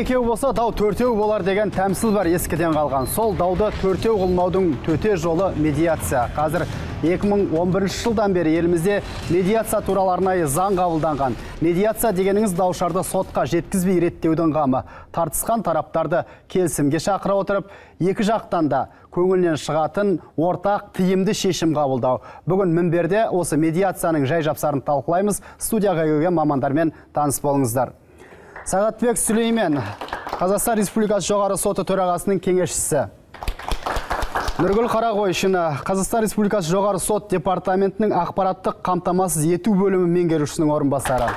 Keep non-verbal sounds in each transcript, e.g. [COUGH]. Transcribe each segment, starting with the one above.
екеу болса дау төртеу болар деген тәмсіл бар ескіден қалған. Сол дауды төртеу қылмаудың төте жолы медиация. Қазір 2011 жылдан бері елімізде медиация туралы арнайы заң қабылданған. Медиация дегеніңіз даушарды сотқа жеткізбей реттеудің қамы. Тартысқан тараптарды келісімге шақыра отырып екі жақтан да көңілінен шығатын ортақ тиімді шешім қабылдау. Бүгін мінберде осы медиацияның жай жапсарын талқылаймыз. Студияға келген мамандармен таныс болыңыздар. Сағатбек сүлеймен қазақстан республикасы жоғары соты төрағасының кеңесшісі. Нұргүл қарақойшина қазақстан республикасы жоғары сот департаментінің ақпараттық қамтамасыз ету бөлімі меңгерушісінің орынбасары.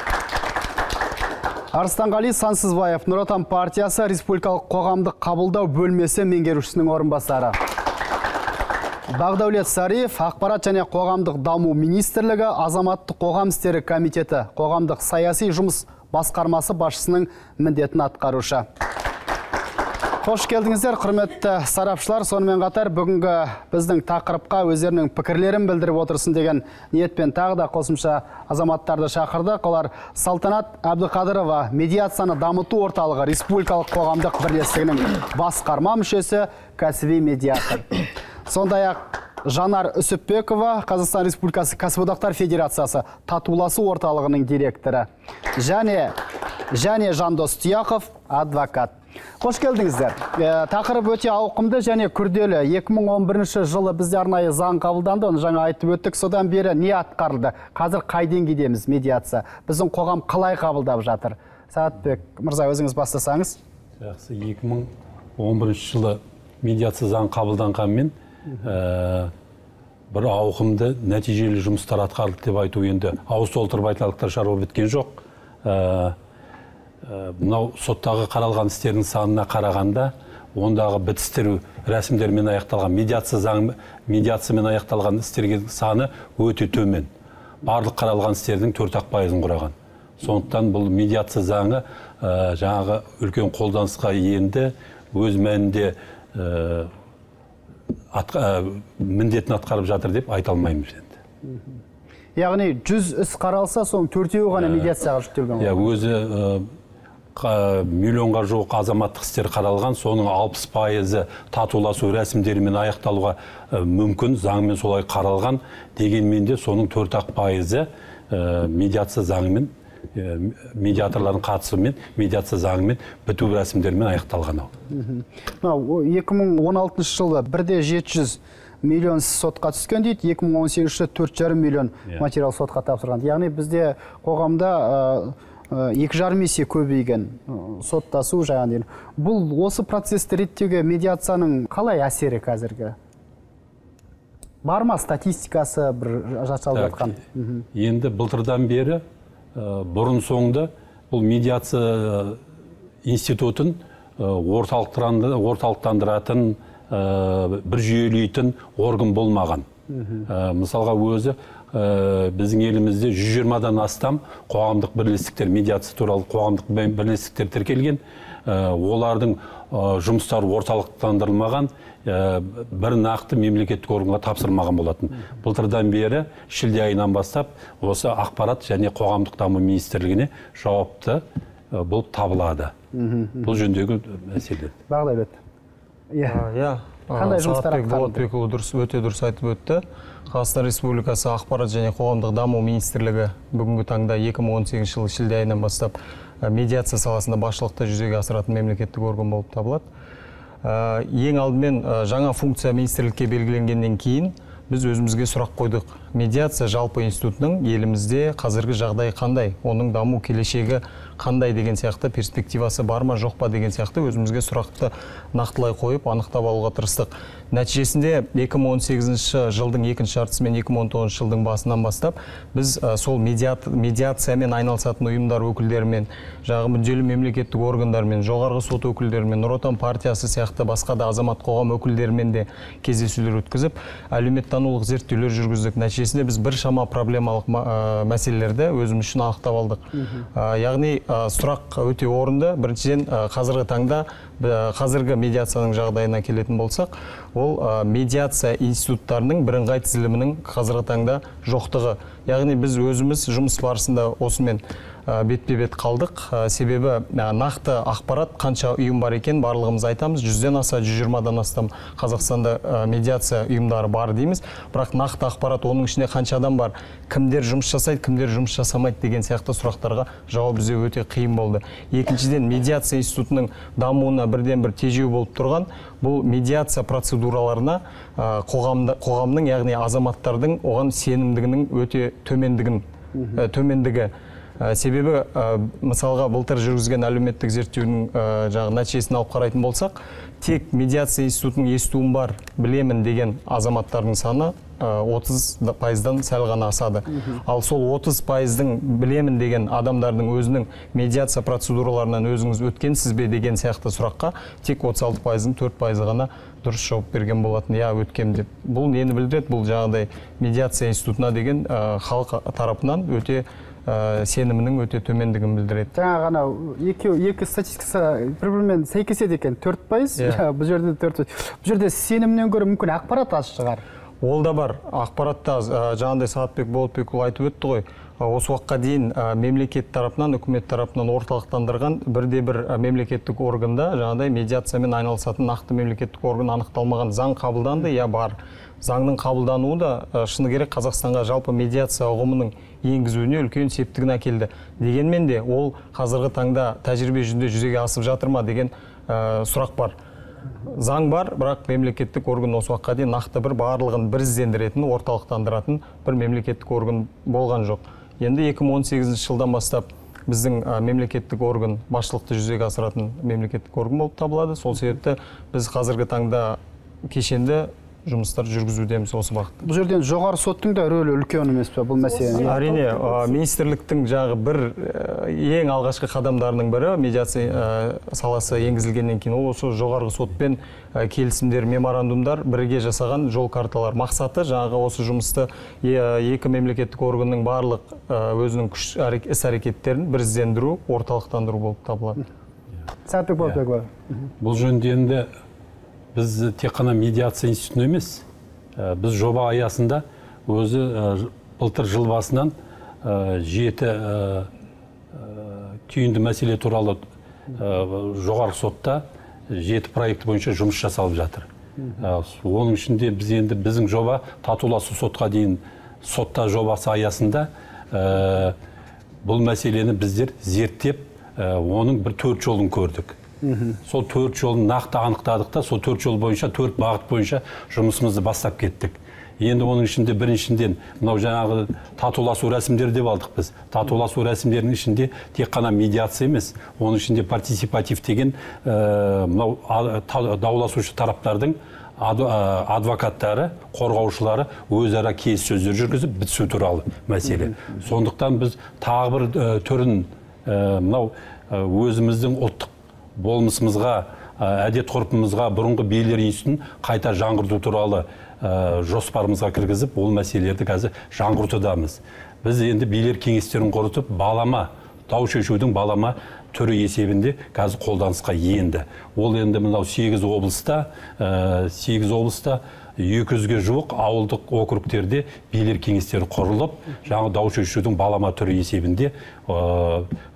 Арыстанғали сансызбаев нұр отан партиясы республикалық қоғамдық қабылдау бөлмесі меңгерушісінің орынбасары. Бақдәулет сариев ақпарат және қоғамдық даму министрлігі азаматтық қоғам істері комитеті қоғамдық саяси жұмыс басқармасы басшысының міндетін атқарушы. Қош келдіңіздер құрметті сарапшылар. Сонымен қатар бүгінгі біздің тақырыпқа өздерінің пікірлерін білдіріп отырсын деген ниетпен тағы да қосымша азаматтарды шақырдық. Олар салтанат әбдіқадырова медиацияны дамыту орталығы республикалық қоғамдық бірлестігінің басқарма мүшесі кәсіби медиатор. Сондай ақ жанар үсіпбекова қазақстан республикасы кәсіподақтар федерациясы татуласу орталығының директоры. Және және жандос тұяқов адвокат. Қош келдіңіздер. Ә, тақырып өте ауқымды және күрделі. 2011 жылы бізде арнайы заң қабылданды. Оны жаңа айтып өттік. Содан бері не атқарылды? Қазір қай деңгейдеміз? Медиация. Біздің қоғам қалай қабылдап жатыр? Сағатбек мырза өзіңіз бастасаңыз. Жақсы. 2011 жылы медиация заң қабылданғанмен ә, бір ауқымды нәтижелі жұмыстар атқарылды деп айту енді ауыз толтырып айтарлықтай шаруа біткен жоқ. Ә, мынау соттағы қаралған істердің санына қарағанда ондағы бітістер рәсімдермен аяқталған медиация заң медиациямен аяқталған істерге саны өте төмен. Барлық қаралған істердің төрт ақ пайызын құраған. Сондықтан бұл медиация заңы ә, жаңағы үлкен қолданысқа енді өз мәнінде атқа, міндетін атқарып жатыр деп айта алмаймыз енді. Яғни жүз іс қаралса соның төртеуі ғана медиацияға жүктелген иә өзі миллионға жуық азаматтық істер қаралған соның алпыс пайызы татуласу рәсімдерімен аяқталуға мүмкін заңмен солай қаралған. Дегенмен де соның төрт ақ пайызы медиация заңымен медиаторлардың қатысуымен медиация заңымен біту рәсімдерімен аяқталған ау мынау екі мың он алтыншы жылы бірде жеті жүз миллион сотқа түскен дейді 2018 жылы төрт жарым миллион материал сотқа тапсырған яғни бізде қоғамда екі жарым есе көбейген соттасу жаңағы бұл осы процесті реттеуге медиацияның қалай әсері қазіргі бар ма статистикасы бір жасалып жатқан енді былтырдан бері бұрын соңды бұл медиация институтын орталықтандыратын бір жүйелейтін орган болмаған. Мысалға өзі біздің елімізде 120-дан астам қоғамдық бірлестіктер медиация туралы қоғамдық бірлестіктер тіркелген. Олардың жұмыстары орталықтандырылмаған бір нақты мемлекеттік органға тапсырмаған болатын. Былтырдан бері шілде айынан бастап осы ақпарат және қоғамдық даму министрлігіне жауапты болып табылады. Бұл жөніндегі мәселе бағдәулет иә. Иә. Қандай жұмыстар болатбекұлы дұрыс өте дұрыс айтып өтті. Қазақстан республикасы ақпарат және қоғамдық даму министрлігі бүгінгі таңда 2018 жылы шілде айынан бастап медиация саласында басшылықты жүзеге асыратын мемлекеттік орган болып табылады. Ең алдымен жаңа функция министрлікке белгіленгеннен кейін біз өзімізге сұрақ қойдық. Медиация жалпы институтының елімізде қазіргі жағдай қандай? Оның даму келешегі қандай деген сияқты перспективасы бар ма жоқ па деген сияқты өзімізге сұрақты нақтылай қойып анықтап алуға тырыстық. Нәтижесінде 2018 жылдың екінші жартысы мен 2019 жылдың басынан бастап біз сол медиациямен айналысатын ұйымдар өкілдерімен жағы мүдделі мемлекеттік органдармен жоғарғы сот өкілдерімен нұр отан партиясы сияқты басқа да азамат қоғам өкілдерімен де кездесулер өткізіп әлеуметтанулық зерттеулер жүргіздік. Нәтижесінде біз біршама проблемалық мәселелерді өзіміз үшін анықтап алдық. Яғни сұрақ өте орынды. Біріншіден қазіргі таңда қазіргі медиацияның жағдайына келетін болсақ ол медиация институттарының бірыңғай тізілімінің қазіргі таңда жоқтығы. Яғни біз өзіміз жұмыс барысында осымен бетпе бет қалдық. Ә, себебі ә, нақты ақпарат қанша ұйым бар екен барлығымыз айтамыз. Жүзден аса 120-дан астам қазақстанда медиация ұйымдары бар дейміз. Бірақ нақты ақпарат оның ішінде қанша адам бар кімдер жұмыс жасайды кімдер жұмыс жасамайды деген сияқты сұрақтарға жауап іздеу өте қиын болды. Екіншіден медиация институтының дамуына бірден бір тежеу болып тұрған бұл медиация процедураларына қоғамда, қоғамның яғни азаматтардың оған сенімдігінің өте төмендігін төмендігі Ә, себебі ә, мысалға былтыр жүргізген әлеуметтік зерттеудің ә, жаңағы нәтижесін алып қарайтын болсақ тек медиация институтының естуім бар білемін деген азаматтардың саны отыз пайыздан сәл ғана асады. Ал сол отыз пайыздың білемін деген адамдардың өзінің медиация процедураларынан өзіңіз өткенсіз бе деген сияқты сұраққа тек отыз алты пайыздың төрт пайызы ғана дұрыс жауап берген болатын. Иә өткем деп. Бұл нені білдіреді? Бұл жаңағыдай медиация институтына деген халық тарапынан өте ә, сенімінің өте төмендігін білдіреді. Жаңа ғана екеуі екі статистикасы бір бірімен сәйкеседі екен. Төрт пайыз. Иә. [LAUGHS] бұл жерде төрт бұл жерде сенімнен гөрі мүмкін ақпарат аз шығар. Ол да бар. Ақпаратта ә, жаңағыдай сағатбек болатбекұлы айтып өтті ғой. Осы уақытқа дейін мемлекет тарапынан үкімет тарапынан орталықтандырған бірде бір мемлекеттік органда жаңағыдай медиациямен айналысатын нақты мемлекеттік орган анықталмаған заң қабылданды. Иә бар. Заңның қабылдануы да шыны керек қазақстанға жалпы медиация ұғымының енгізуіне үлкен септігін әкелді. Дегенмен де ол қазіргі таңда тәжірибе жүзінде жүзеге асып жатыр ма деген ә, сұрақ бар. Заң бар бірақ мемлекеттік орган осы уақытқа дейін нақты бір барлығын біріздендіретін орталықтандыратын бір мемлекеттік орган болған жоқ. Енді 2018 жылдан бастап біздің мемлекеттік орган басшылықты жүзеге асыратын мемлекеттік орган болып табылады. Сол себепті біз қазіргі таңда кешенді жұмыстар жүргізудеміз осы бағытта. Бұл жерден жоғары соттың да рөлі үлкен емес пе бұл мәселе? Әрине ә, министрліктің жағы бір ең алғашқы қадамдарының бірі медиация ә, саласы енгізілгеннен кейін ол осы жоғарғы сотпен ә, келісімдер меморандумдар бірге жасаған жол карталар. Мақсаты жаңағы осы жұмысты екі мемлекеттік органның барлық өзінің күш іс әрекеттерін біріздендіру орталықтандыру болып табылады. Сәтбек бұл жөнінде енді біз тек қана медиация институтын емес ә, біз жоба аясында өзі ә, былтыр жыл басынан ә, жеті ә, түйінді мәселе туралы жоғарғы сотта жеті проект бойынша жұмыс жасалып жатыр. Оның ішінде біз енді біздің жоба татуласу сотқа дейін сотта жобасы аясында бұл мәселені біздер зерттеп оның бір төрт жолын көрдік. Сол төрт жолын нақты анықтадық та сол төрт жол бойынша төрт бағыт бойынша жұмысымызды бастап кеттік. Енді оның ішінде біріншіден мынау жаңағы татуласу рәсімдері деп алдық біз. Татуласу рәсімдерінің ішінде тек қана медиация емес оның ішінде партисипатив деген ә, мынау та- дауласушы тараптардың ә, адвокаттары қорғаушылары өзара келіссөздер жүргізіп бітісу туралы мәселе. Сондықтан біз тағы бір ә, түрін ә, мынау ә, өзіміздің ұлттық болмысымызға әдет ғұрпымызға бұрынғы билер институтын қайта жаңғырту туралы жоспарымызға кіргізіп ол мәселелерді қазір жаңғыртудамыз. Біз енді билер кеңестерін құрытып балама дау шешудің балама түрі есебінде қазір қолданысқа енді. Ол енді мынау сегіз облыста сегіз облыста екі жүзге жуық ауылдық округтерде билер кеңестері құрылып жаңа дау шешудің балама түрі есебінде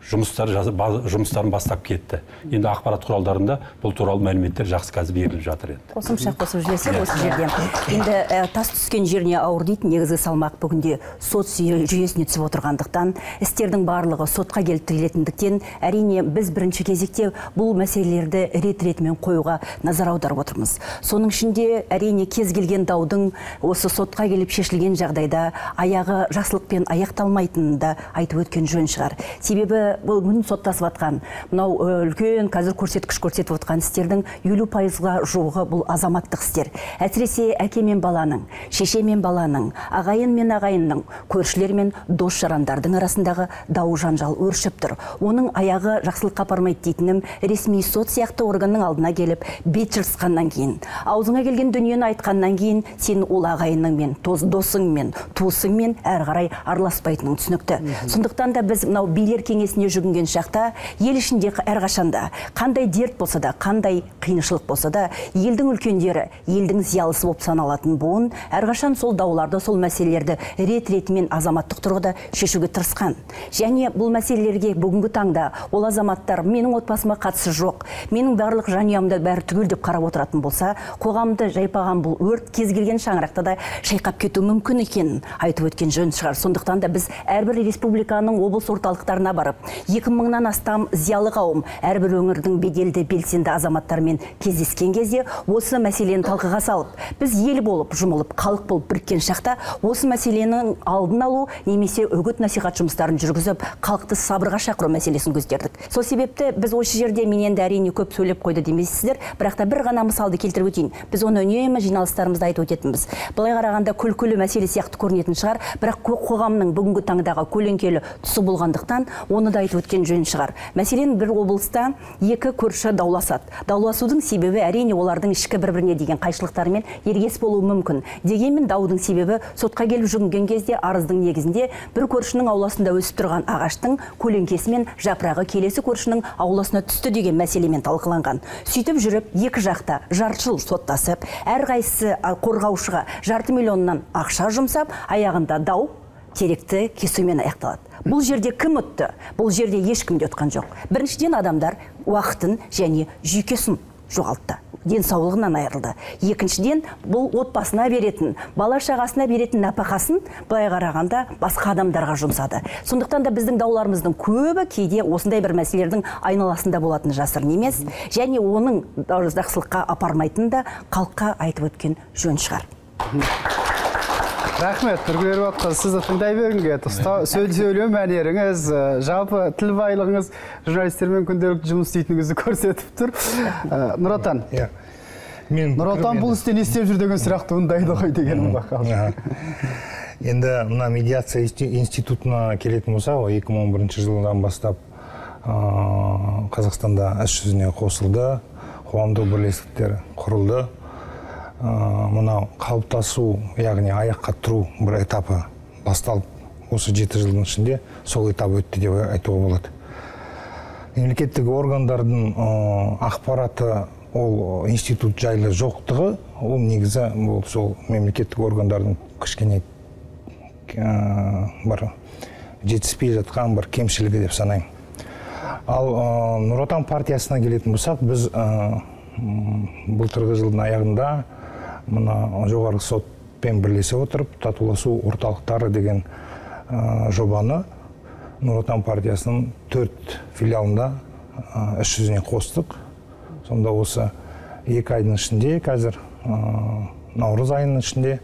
жұмыстар жұмыстарын бастап кетті. Енді ақпарат құралдарында бұл туралы мәліметтер жақсы қазір беріліп жатыр енді. Қосымша қосып жіберсек осы жерде. Енді ә, тас түскен жеріне ауыр дейтін негізгі салмақ бүгінде сот жүйе- жүйесіне түсіп отырғандықтан істердің барлығы сотқа келіп тірелетіндіктен әрине біз бірінші кезекте бұл мәселелерді рет ретімен қоюға назар аударып отырмыз. Соның ішінде әрине кез келген даудың осы сотқа келіп шешілген жағдайда аяғы жақсылықпен аяқталмайтынын да айтып өткен жөн шығар. Себебі бұл күн соттасып жатқан мынау үлкен қазір көрсеткіш көрсетіп отқан істердің елу пайызға жуығы бұл азаматтық істер. Әсіресе әке мен баланың шеше мен баланың ағайын мен ағайынның көршілер мен дос жарандардың арасындағы дау жанжал өршіп тұр. Оның аяғы жақсылыққа апармайды дейтінім ресми сот сияқты органның алдына келіп бет жыртысқаннан кейін. Аузыңа келген дүниені айтқаннан кейін сен ол ағайыныңмен досыңмен туысыңмен әрі қарай араласпайтының түсінікті. Сондықтан да біз мынау билер кеңесіне жүгінген шақта ел ішінде әрқашанда қандай дерт болса да қандай қиыншылық болса да елдің үлкендері елдің зиялысы болып саналатын буын әрқашан сол дауларды сол мәселелерді рет ретімен азаматтық тұрғыда шешуге тырысқан. Және бұл мәселелерге бүгінгі таңда ол азаматтар менің отбасыма қатысы жоқ менің барлық жанұямды бәрі түгел деп қарап отыратын болса қоғамды жайпаған бұл өрт кез келген шаңырақта да шайқап кетуі мүмкін екенін айтып өткен жөн шығар. Сондықтан да біз әрбір республиканың облыс орталықтарына барып екі мыңнан астам зиялы қауым әрбір өңірдің беделді белсенді азаматтарымен кездескен кезде осы мәселені талқыға салып біз ел болып жұмылып халық болып біріккен шақта осы мәселенің алдын алу немесе үгіт насихат жұмыстарын жүргізіп халықты сабырға шақыру мәселесін көздердік. Сол себепті біз осы жерде мен енді әрине көп сөйлеп қойды демейсіздер. Бірақ та бір ғана мысалды келтіріп өтейін. Біз оны үнемі жиналыстарымызда айтып өтетінбіз. Былай қарағанда күлкілі мәселе сияқты көрінетін шығар. Бірақ қо- қоғамның бүгінгі таңдағы көлеңкелі тұсы болғандықтан оны да айтып өткен жөн шығар. Мәселен бір облыста екі көрші дауласады. Дауласудың себебі әрине олардың ішкі бір біріне деген қайшылықтарымен ергес болуы мүмкін. Дегенмен даудың себебі сотқа келіп жүгінген кезде арыздың негізінде бір көршінің ауласында өсіп тұрған ағаштың көлеңкесі мен жапырағы келесі көршінің ауласына түсті деген мәселемен талқыланған. Сөйтіп жүріп екі жақта жарты жыл соттасып әрқайсысы қорғаушыға жарты миллионнан ақша жұмсап аяғында дау теректі кесумен аяқталады. Бұл жерде кім ұтты бұл жерде ешкім де ұтқан жоқ. Біріншіден адамдар уақытын және жүйкесін жоғалтты. Денсаулығынан айырылды. Екіншіден бұл отбасына беретін бала шағасына беретін нәпақасын былай қарағанда басқа адамдарға жұмсады. Сондықтан да біздің дауларымыздың көбі кейде осындай бір мәселелердің айналасында болатыны жасырын емес және оның жақсылыққа апармайтынын да халыққа айтып өткен жөн шығар. Рахмет нұргүл отқызы сізді тыңдай бергенге Ұста- сөйл- сөйлеу мәнеріңіз жалпы тіл байлығыңыз журналистермен күнделікті жұмыс істейтініңізді көрсетіп тұр. Нұр отан иә мен нұр отан бұл істе не істеп жүр деген сұрақ туындайды ғой дегенім енді мына медиация инсти- институтына келетін болсақ ол 2011 жылдан бастап қазақстанда іс жүзіне қосылды. Қоғамдық бірлестіктер құрылды. Мынау қалыптасу яғни аяққа тұру бір этапы басталып осы жеті жылдың ішінде сол этап өтті деп айтуға болады. Мемлекеттік органдардың ақпараты ол институт жайлы жоқтығы ол негізі бұл сол мемлекеттік органдардың кішкене ә, бір жетіспей жатқан бір кемшілігі деп санаймын. Ал ы, нұр отан партиясына келетін болсақ біз м, былтырғы жылдың аяғында мына жоғарғы сотпен бірлесе отырып татуласу орталықтары деген ы, жобаны нұр отан партиясының төрт филиалында ы, іс жүзіне қостық. Сонда осы екі айдың ішінде қазір ы, наурыз айының ішінде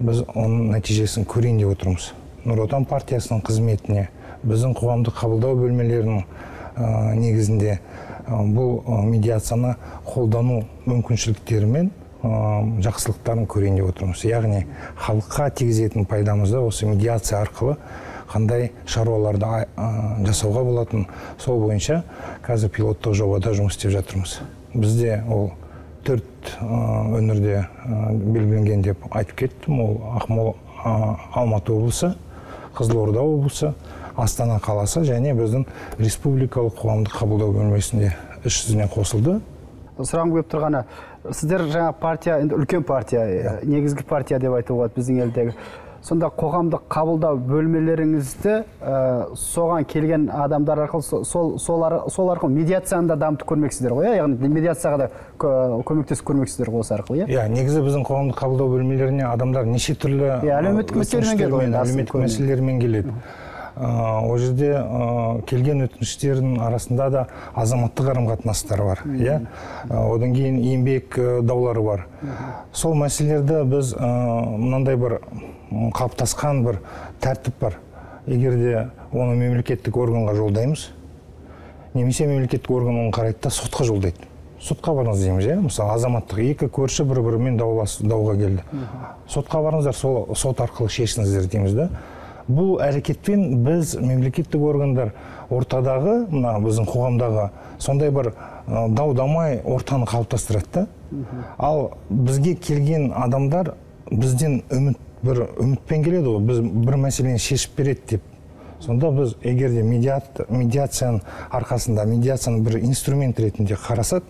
біз оның нәтижесін көрейін деп отырмыз. Нұр отан партиясының қызметіне біздің қоғамдық қабылдау бөлмелерінің ы, негізінде бұл медиацияны қолдану мүмкіншіліктерімен жақсылықтарын көрейін деп отырмыз. Яғни халыққа тигізетін пайдамызды осы медиация арқылы қандай шаруаларды жасауға болатын. Сол бойынша қазір пилоттық жобада жұмыс істеп жатырмыз. Бізде ол төрт өңірде белгіленген деп айтып кеттім. Ол ақмола алматы облысы қызылорда облысы астана қаласы және біздің республикалық қоғамдық қабылдау бөлмесінде іс жүзіне қосылды. Сұрағым келіп тұрғаны сіздер жаңа партия енді үлкен партия Иә. ә, негізгі партия деп айтуға болады біздің елдегі. Сонда қоғамдық қабылдау бөлмелеріңізді ә, соған келген адамдар арқылы со- сол сол, сол арқылы медиацияны да дамытып көрмексіздер ғой иә? Яғни медиацияға да кө- көмектесіп көрмексіздер ғой осы арқылы иә? Иә негізі біздің қоғамдық қабылдау бөлмелеріне адамдар неше түрлі Иә, әлеуметтік мәселелермен келеді әлеуметтік мәселелермен келеді. Ы, ол жерде ы, келген өтініштердің арасында да азаматтық қарым қатынастар бар иә? Ы, одан кейін еңбек ы, даулары бар. Сол мәселелерді біз ы, мынандай бір қалыптасқан бір тәртіп бар. Егер де оны мемлекеттік органға жолдаймыз немесе мемлекеттік орган оны қарайды да сотқа жолдайды. Сотқа барыңыз дейміз иә? Мысалы азаматтық екі көрші бір бірімен даулас дауға келді. Сотқа барыңыздар сол сот арқылы шешіңіздер дейміз да. Бұл әрекетпен біз мемлекеттік органдар ортадағы мына біздің қоғамдағы сондай бір дау дамай ортаны қалыптастырады да. Ал бізге келген адамдар бізден үміт бір үмітпен келеді ғой. Біз бір мәселені шешіп береді деп. Сонда біз егер де медиат- медиацияның арқасында медиацияны бір инструмент ретінде қарасақ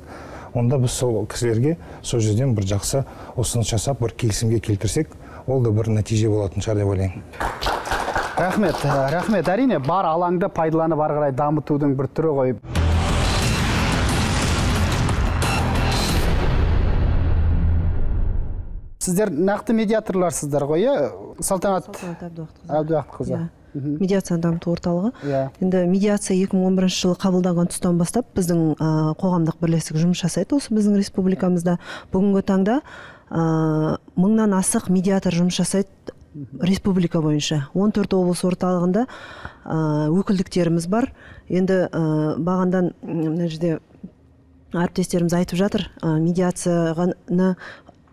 онда біз сол кісілерге сол жерден бір жақсы ұсыныс жасап бір келісімге келтірсек ол да бір нәтиже болатын шығар деп ойлаймын. Рахмет Ә, рахмет. Әрине бар алаңды пайдаланып ары қарай дамытудың бір түрі ғой. Сіздер нақты медиаторларсыздар ғой иә? Салтанат әбдуақытқызы Иә. медиацияны дамыту орталығы. Иә. енді медиация 2011 жылы қабылданған тұстан бастап біздің ә, қоғамдық бірлестік жұмыс жасайды осы біздің республикамызда. Бүгінгі таңда ә, мыңнан асық медиатор жұмыс жасайды республика бойынша. 14 облыс орталығында өкілдіктеріміз бар. Енді бағандан мына жерде әріптестеріміз айтып жатыр ә, медиацияны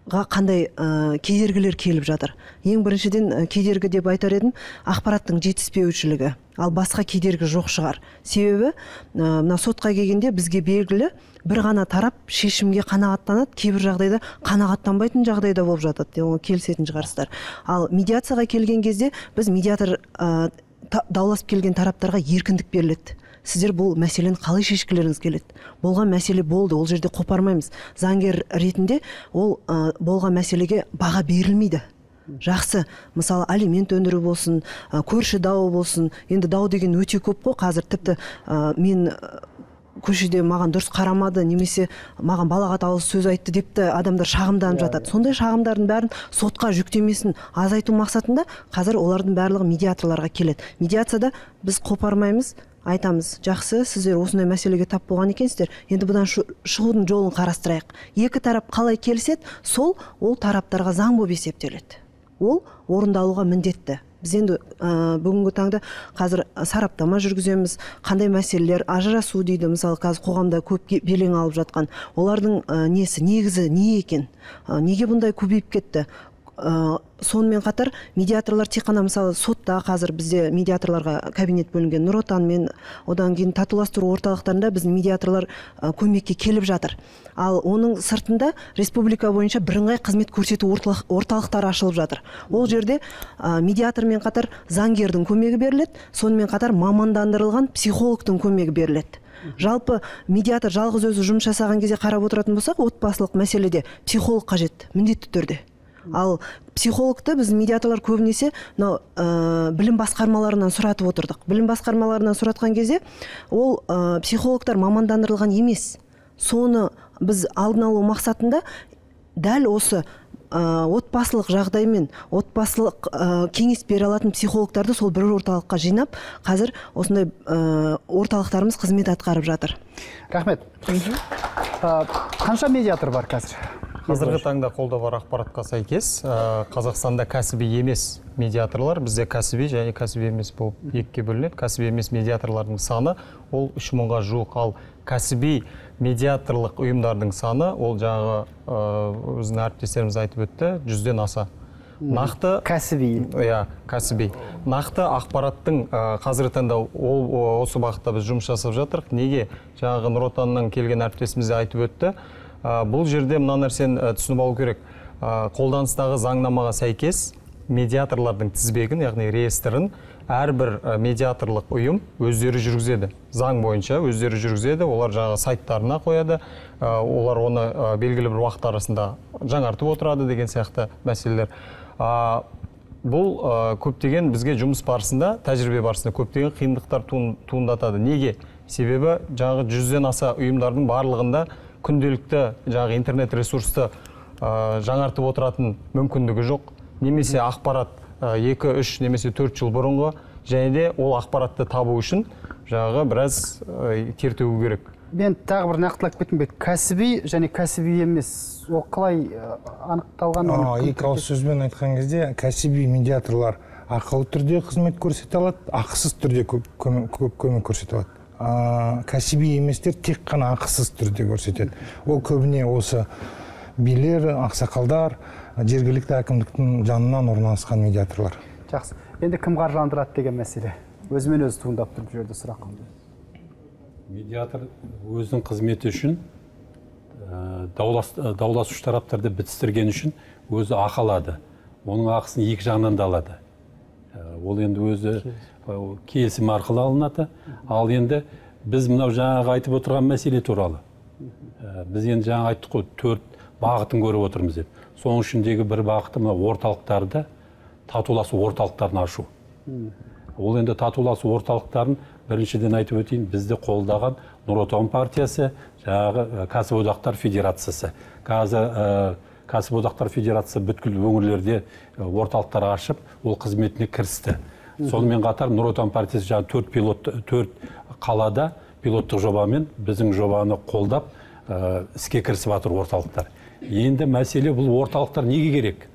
қандай ә, кедергілер келіп жатыр. Ең біріншіден ә, кедергі деп айтар едім ақпараттың жетіспеушілігі. Ал басқа кедергі жоқ шығар. Себебі ә, мына сотқа келгенде бізге белгілі бір ғана тарап шешімге қанағаттанады. Кейбір жағдайда қанағаттанбайтын жағдайда болып жатады. Оған келісетін шығарсыздар. Ал медиацияға келген кезде біз медиатор та- дауласып келген тараптарға еркіндік беріледі. Сіздер бұл мәселені қалай шешкілеріңіз келеді? Болған мәселе болды ол жерде қопармаймыз. Заңгер ретінде ол ә, болған мәселеге баға берілмейді. Жақсы мысалы алимент өндіру болсын ә, көрші дауы болсын. Енді дау деген өте көп қой қазір тіпті ә, мен көшеде маған дұрыс қарамады немесе маған балағат ауыз сөз айтты деп те адамдар шағымданып жатады. сондай шағымдардың бәрін сотқа жүктемесін азайту мақсатында қазір олардың барлығы медиаторларға келеді. Медиацияда біз қопармаймыз айтамыз жақсы сіздер осындай мәселеге тап болған екенсіздер. Енді бұдан шығудың жолын қарастырайық. Екі тарап қалай келіседі сол ол тараптарға заң болып есептеледі. Ол орындалуға міндетті. Біз енді ә, бүгінгі таңда қазір сараптама жүргіземіз. Қандай мәселелер ажырасу дейді мысалы қазір қоғамда көп белең алып жатқан. Олардың ә, несі негізі не екен? Ә, неге бұндай көбейіп кетті? Ә, сонымен қатар медиаторлар тек қана мысалы сотта қазір бізде медиаторларға кабинет бөлінген нұр отанмен одан кейін татуластыру орталықтарында біздің медиаторлар ә, көмекке келіп жатыр. Ал оның сыртында республика бойынша бірыңғай қызмет көрсету орталық, орталықтары ашылып жатыр. Ол жерде ә, медиатормен қатар заңгердің көмегі беріледі сонымен қатар мамандандырылған психологтың көмегі беріледі. Жалпы медиатор жалғыз өзі жұмыс жасаған кезде қарап отыратын болсақ отбасылық мәселеде психолог қажет міндетті түрде. Ал психологты біз медиаторлар көбінесе мынау ә, білім басқармаларынан сұратып отырдық. Білім басқармаларынан сұратқан кезде ол ә, психологтар мамандандырылған емес. Соны біз алдын алу мақсатында дәл осы ә, отбасылық жағдаймен отбасылық ә, кеңес бере алатын психологтарды сол бір орталыққа жинап қазір осындай ә, орталықтарымыз қызмет атқарып жатыр. Рахмет. Ә, қанша медиатор бар қазір? Қазіргі таңда қолда бар ақпаратқа сәйкес ә, қазақстанда кәсіби емес медиаторлар бізде кәсіби және кәсіби емес болып екіге бөлінеді. Кәсіби емес медиаторлардың саны ол үш мыңға жуық. Ал кәсіби медиаторлық ұйымдардың саны ол жаңағы ә, өзінің әріптестеріміз айтып өтті жүзден аса. Нақты кәсіби. иә кәсіби. Нақты ақпараттың ә, қазіргі таңда ол осы бағытта біз жұмыс жасап жатырмық неге? Жаңағы нұр отаннан келген әріптесіміз де айтып өтті. Ә, бұл жерде мына нәрсені ә, түсініп алу керек. Ә, қолданыстағы заңнамаға сәйкес медиаторлардың тізбегін яғни реестрін әрбір медиаторлық ұйым өздері жүргізеді. Заң бойынша өздері жүргізеді олар жаңағы сайттарына қояды олар оны белгілі бір уақыт арасында жаңартып отырады деген сияқты мәселелер. Бұл көптеген бізге жұмыс барысында тәжірибе барысында көптеген қиындықтар туын- туындатады. Неге? Себебі жаңағы жүзден аса ұйымдардың барлығында күнделікті жаңағы интернет ресурсты ә, жаңартып отыратын мүмкіндігі жоқ. Немесе ақпарат ә, екі үш немесе төрт жыл бұрынғы және де ол ақпаратты табу үшін жаңағы біраз ә, тер төгу керек. Мен тағы бір нақтылап кеткім келеді кәсіби және кәсіби емес. Ол қалай анықталған? Екі ауыз сөзбен айтқан кезде кәсіби медиаторлар ақылы түрде қызмет көрсете алады ақысыз түрде кө- көмек кө- көмек көрсете алады. А, кәсіби еместер тек қана ақысыз түрде көрсетеді. Ол көбіне осы билер ақсақалдар жергілікті әкімдіктің жанынан орналасқан медиаторлар. Жақсы. Енді кім қаржыландырады деген мәселе? Өзімен өзі туындап тұр бұл жерде сұрақ медиатор өзінің қызметі үшін ә, даулас, ә, дауласушы тараптарды бітістірген үшін өзі ақы алады. Оның ақысын екі жағынан да алады. Ә, ол енді өзі келісім арқылы алынады. Ал енді біз мынау жаңағы айтып отырған мәселе туралы. Біз енді жаңа айттық қой төрт бағытын көріп отырмыз деп. Соның ішіндегі бір бағыты мына орталықтарды татуласу орталықтарын ашу. Ол енді татуласу орталықтарын біріншіден айтып өтейін бізді қолдаған нұр отан партиясы жаңағы кәсіподақтар федерациясы. Қазір кәсіподақтар федерациясы бүткіл өңірлерде орталықтар ашып ол қызметіне кірісті. Сонымен қатар нұр отан партиясы жаңағы төрт пилот төрт қалада пилоттық жобамен біздің жобаны қолдап ә, іске кірісіп жатыр орталықтар. Енді мәселе бұл орталықтар неге керек?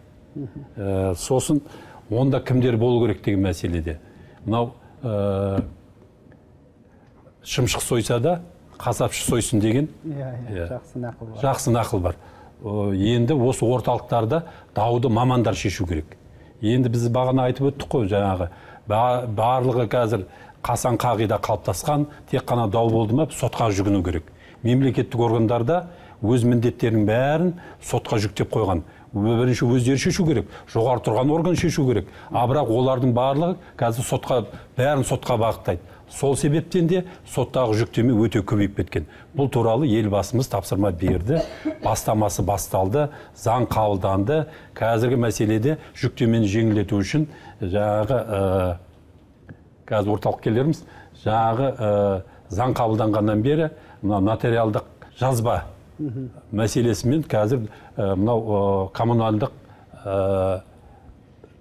Ә, сосын онда кімдер болу керек деген мәселеде. Мынау ә, шымшық сойса да қасапшы сойсын деген. Иә Иә. иә. жақсы нақыл бар. Жақсы нақыл бар. Енді осы орталықтарда дауды мамандар шешу керек. Енді біз бағана айтып өттік қой жаңағы барлығы қазір қасан қағида қалыптасқан тек қана дау болды ма сотқа жүгіну керек. Мемлекеттік органдарда өз міндеттерінің бәрін сотқа жүктеп қойған. Бірінші өздері шешу керек жоғары тұрған орган шешу керек. А бірақ олардың барлығы қазір сотқа бәрін сотқа бағыттайды. Сол себептен де соттағы жүктеме өте көбейіп кеткен. Бұл туралы елбасымыз тапсырма берді бастамасы басталды заң қабылданды. Қазіргі мәселеде жүктемені жеңілдету үшін жаңағы ә, қазір орталық келерміз жаңағы ә, заң қабылданғаннан бері мына нотариалдық жазба мәселесімен қазір ә, мынау ә, коммуналдық ә,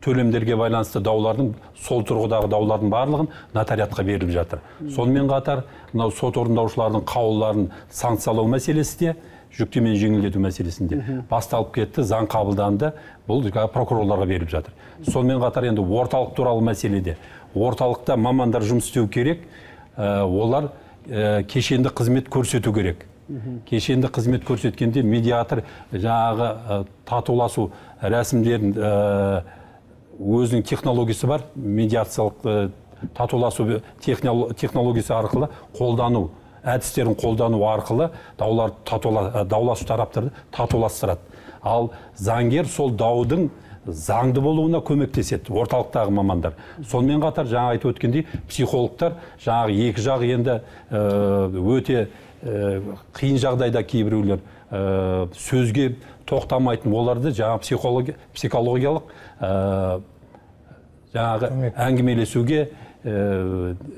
төлемдерге байланысты даулардың сол тұрғыдағы даулардың барлығын нотариатқа беріліп жатыр. Сонымен қатар мынау сот орындаушылардың қаулыларын санкциялау мәселесі де жүктемені жеңілдету мәселесінде басталып кетті заң қабылданды бұл прокурорларға беріліп жатыр. Сонымен қатар енді орталық туралы мәселеде орталықта мамандар жұмыс істеу керек Ә, олар ә, кешенді қызмет көрсету керек. Кешенді қызмет көрсеткенде медиатор жаңағы ә, татуласу рәсімдерін өзінің технологиясы бар. Медиациялық ә, татуласу технол- технологиясы арқылы қолдану әдістерін қолдану арқылы даулар татула, ә, дауласу тараптарды татуластырады. Ал заңгер сол даудың заңды болуына көмектеседі орталықтағы мамандар. Сонымен қатар жаңа айтып өткендей психологтар жаңағы екі жақ енді ә, өте қиын жағдайда кейбіреулер сөзге тоқтамайтын оларды жаңағы психологи, психологиялық ә, жаңағы әңгімелесуге ә,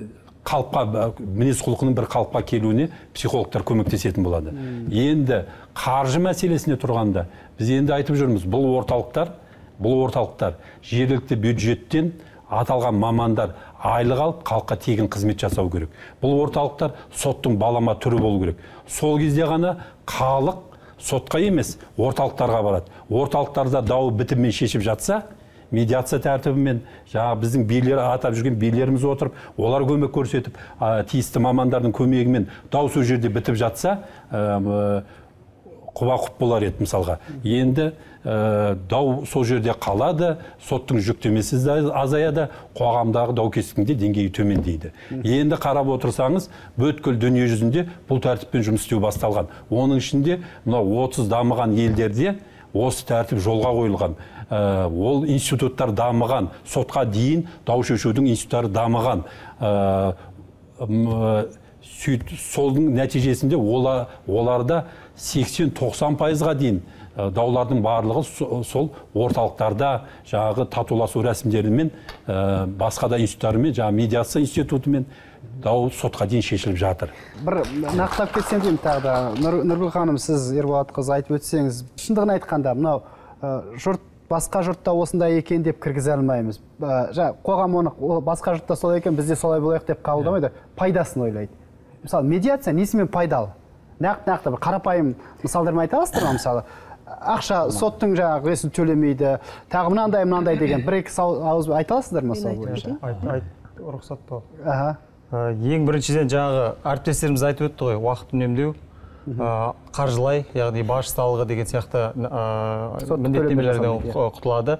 қалыпқа мінез құлқының бір қалыпқа келуіне психологтар көмектесетін болады. Енді қаржы мәселесіне тұрғанда біз енді айтып жүрміз бұл орталықтар бұл орталықтар жергілікті бюджеттен аталған мамандар айлық алып халыққа тегін қызмет жасау керек. Бұл орталықтар соттың балама түрі болу керек. Сол кезде ғана халық сотқа емес орталықтарға барады. Орталықтарда дау бітіммен шешіп жатса медиация тәртібімен жаңағы біздің билер атап жүрген билеріміз отырып олар көмек көрсетіп а, тиісті мамандардың көмегімен дау сол жерде бітіп жатса ә, құба құп болар еді мысалға. Енді ә, дау сол жерде қалады соттың жүктемесі азаяды қоғамдағы даукестіктің де деңгейі төмендейді енді қарап отырсаңыз бүткіл дүние жүзінде бұл тәртіппен жұмыс істеу басталған. Оның ішінде мынау 30 дамыған елдерде осы тәртіп жолға қойылған. Ә, ол институттар дамыған. Сотқа дейін дау шешудің институттары дамыған. М, сөйт- солдың нәтижесінде ола- оларда 80-90 пайызға дейін ә, даулардың барлығы со- сол орталықтарда жаңағы татуласу рәсімдерімен ә, басқа да институттармен жаңағы медиация институтымен дау сотқа дейін шешіліп жатыр. Бір нақтылап кетсем деймін тағы да. Нұр- нұргүл ханым сіз ерболатқызы айтып өтсеңіз шындығын айтқанда мынау ә, жұрт басқа жұртта осындай екен деп кіргізе алмаймыз. Ә, жаңа қоғам оны «О, басқа жұртта солай екен бізде солай болайық деп қабылдамайды. Пайдасын ойлайды. Мысалы медиация несімен пайдалы? Нақты нақты бір қарапайым мысалдармен айта аласыздар ма мысалы? Ақша соттың жаңағы несін төлемейді тағы мынандай мынандай деген бір екі ауыз айта аласыздар ма сол бойынша? рұқсат па аха. Ә, ең біріншіден жаңағы әріптестеріміз айтып өтті ғой уақыт үнемдеу ә, қаржылай яғни баж салығы деген сияқты ә, Сот міндеттемелерден төлемдерден құтылады.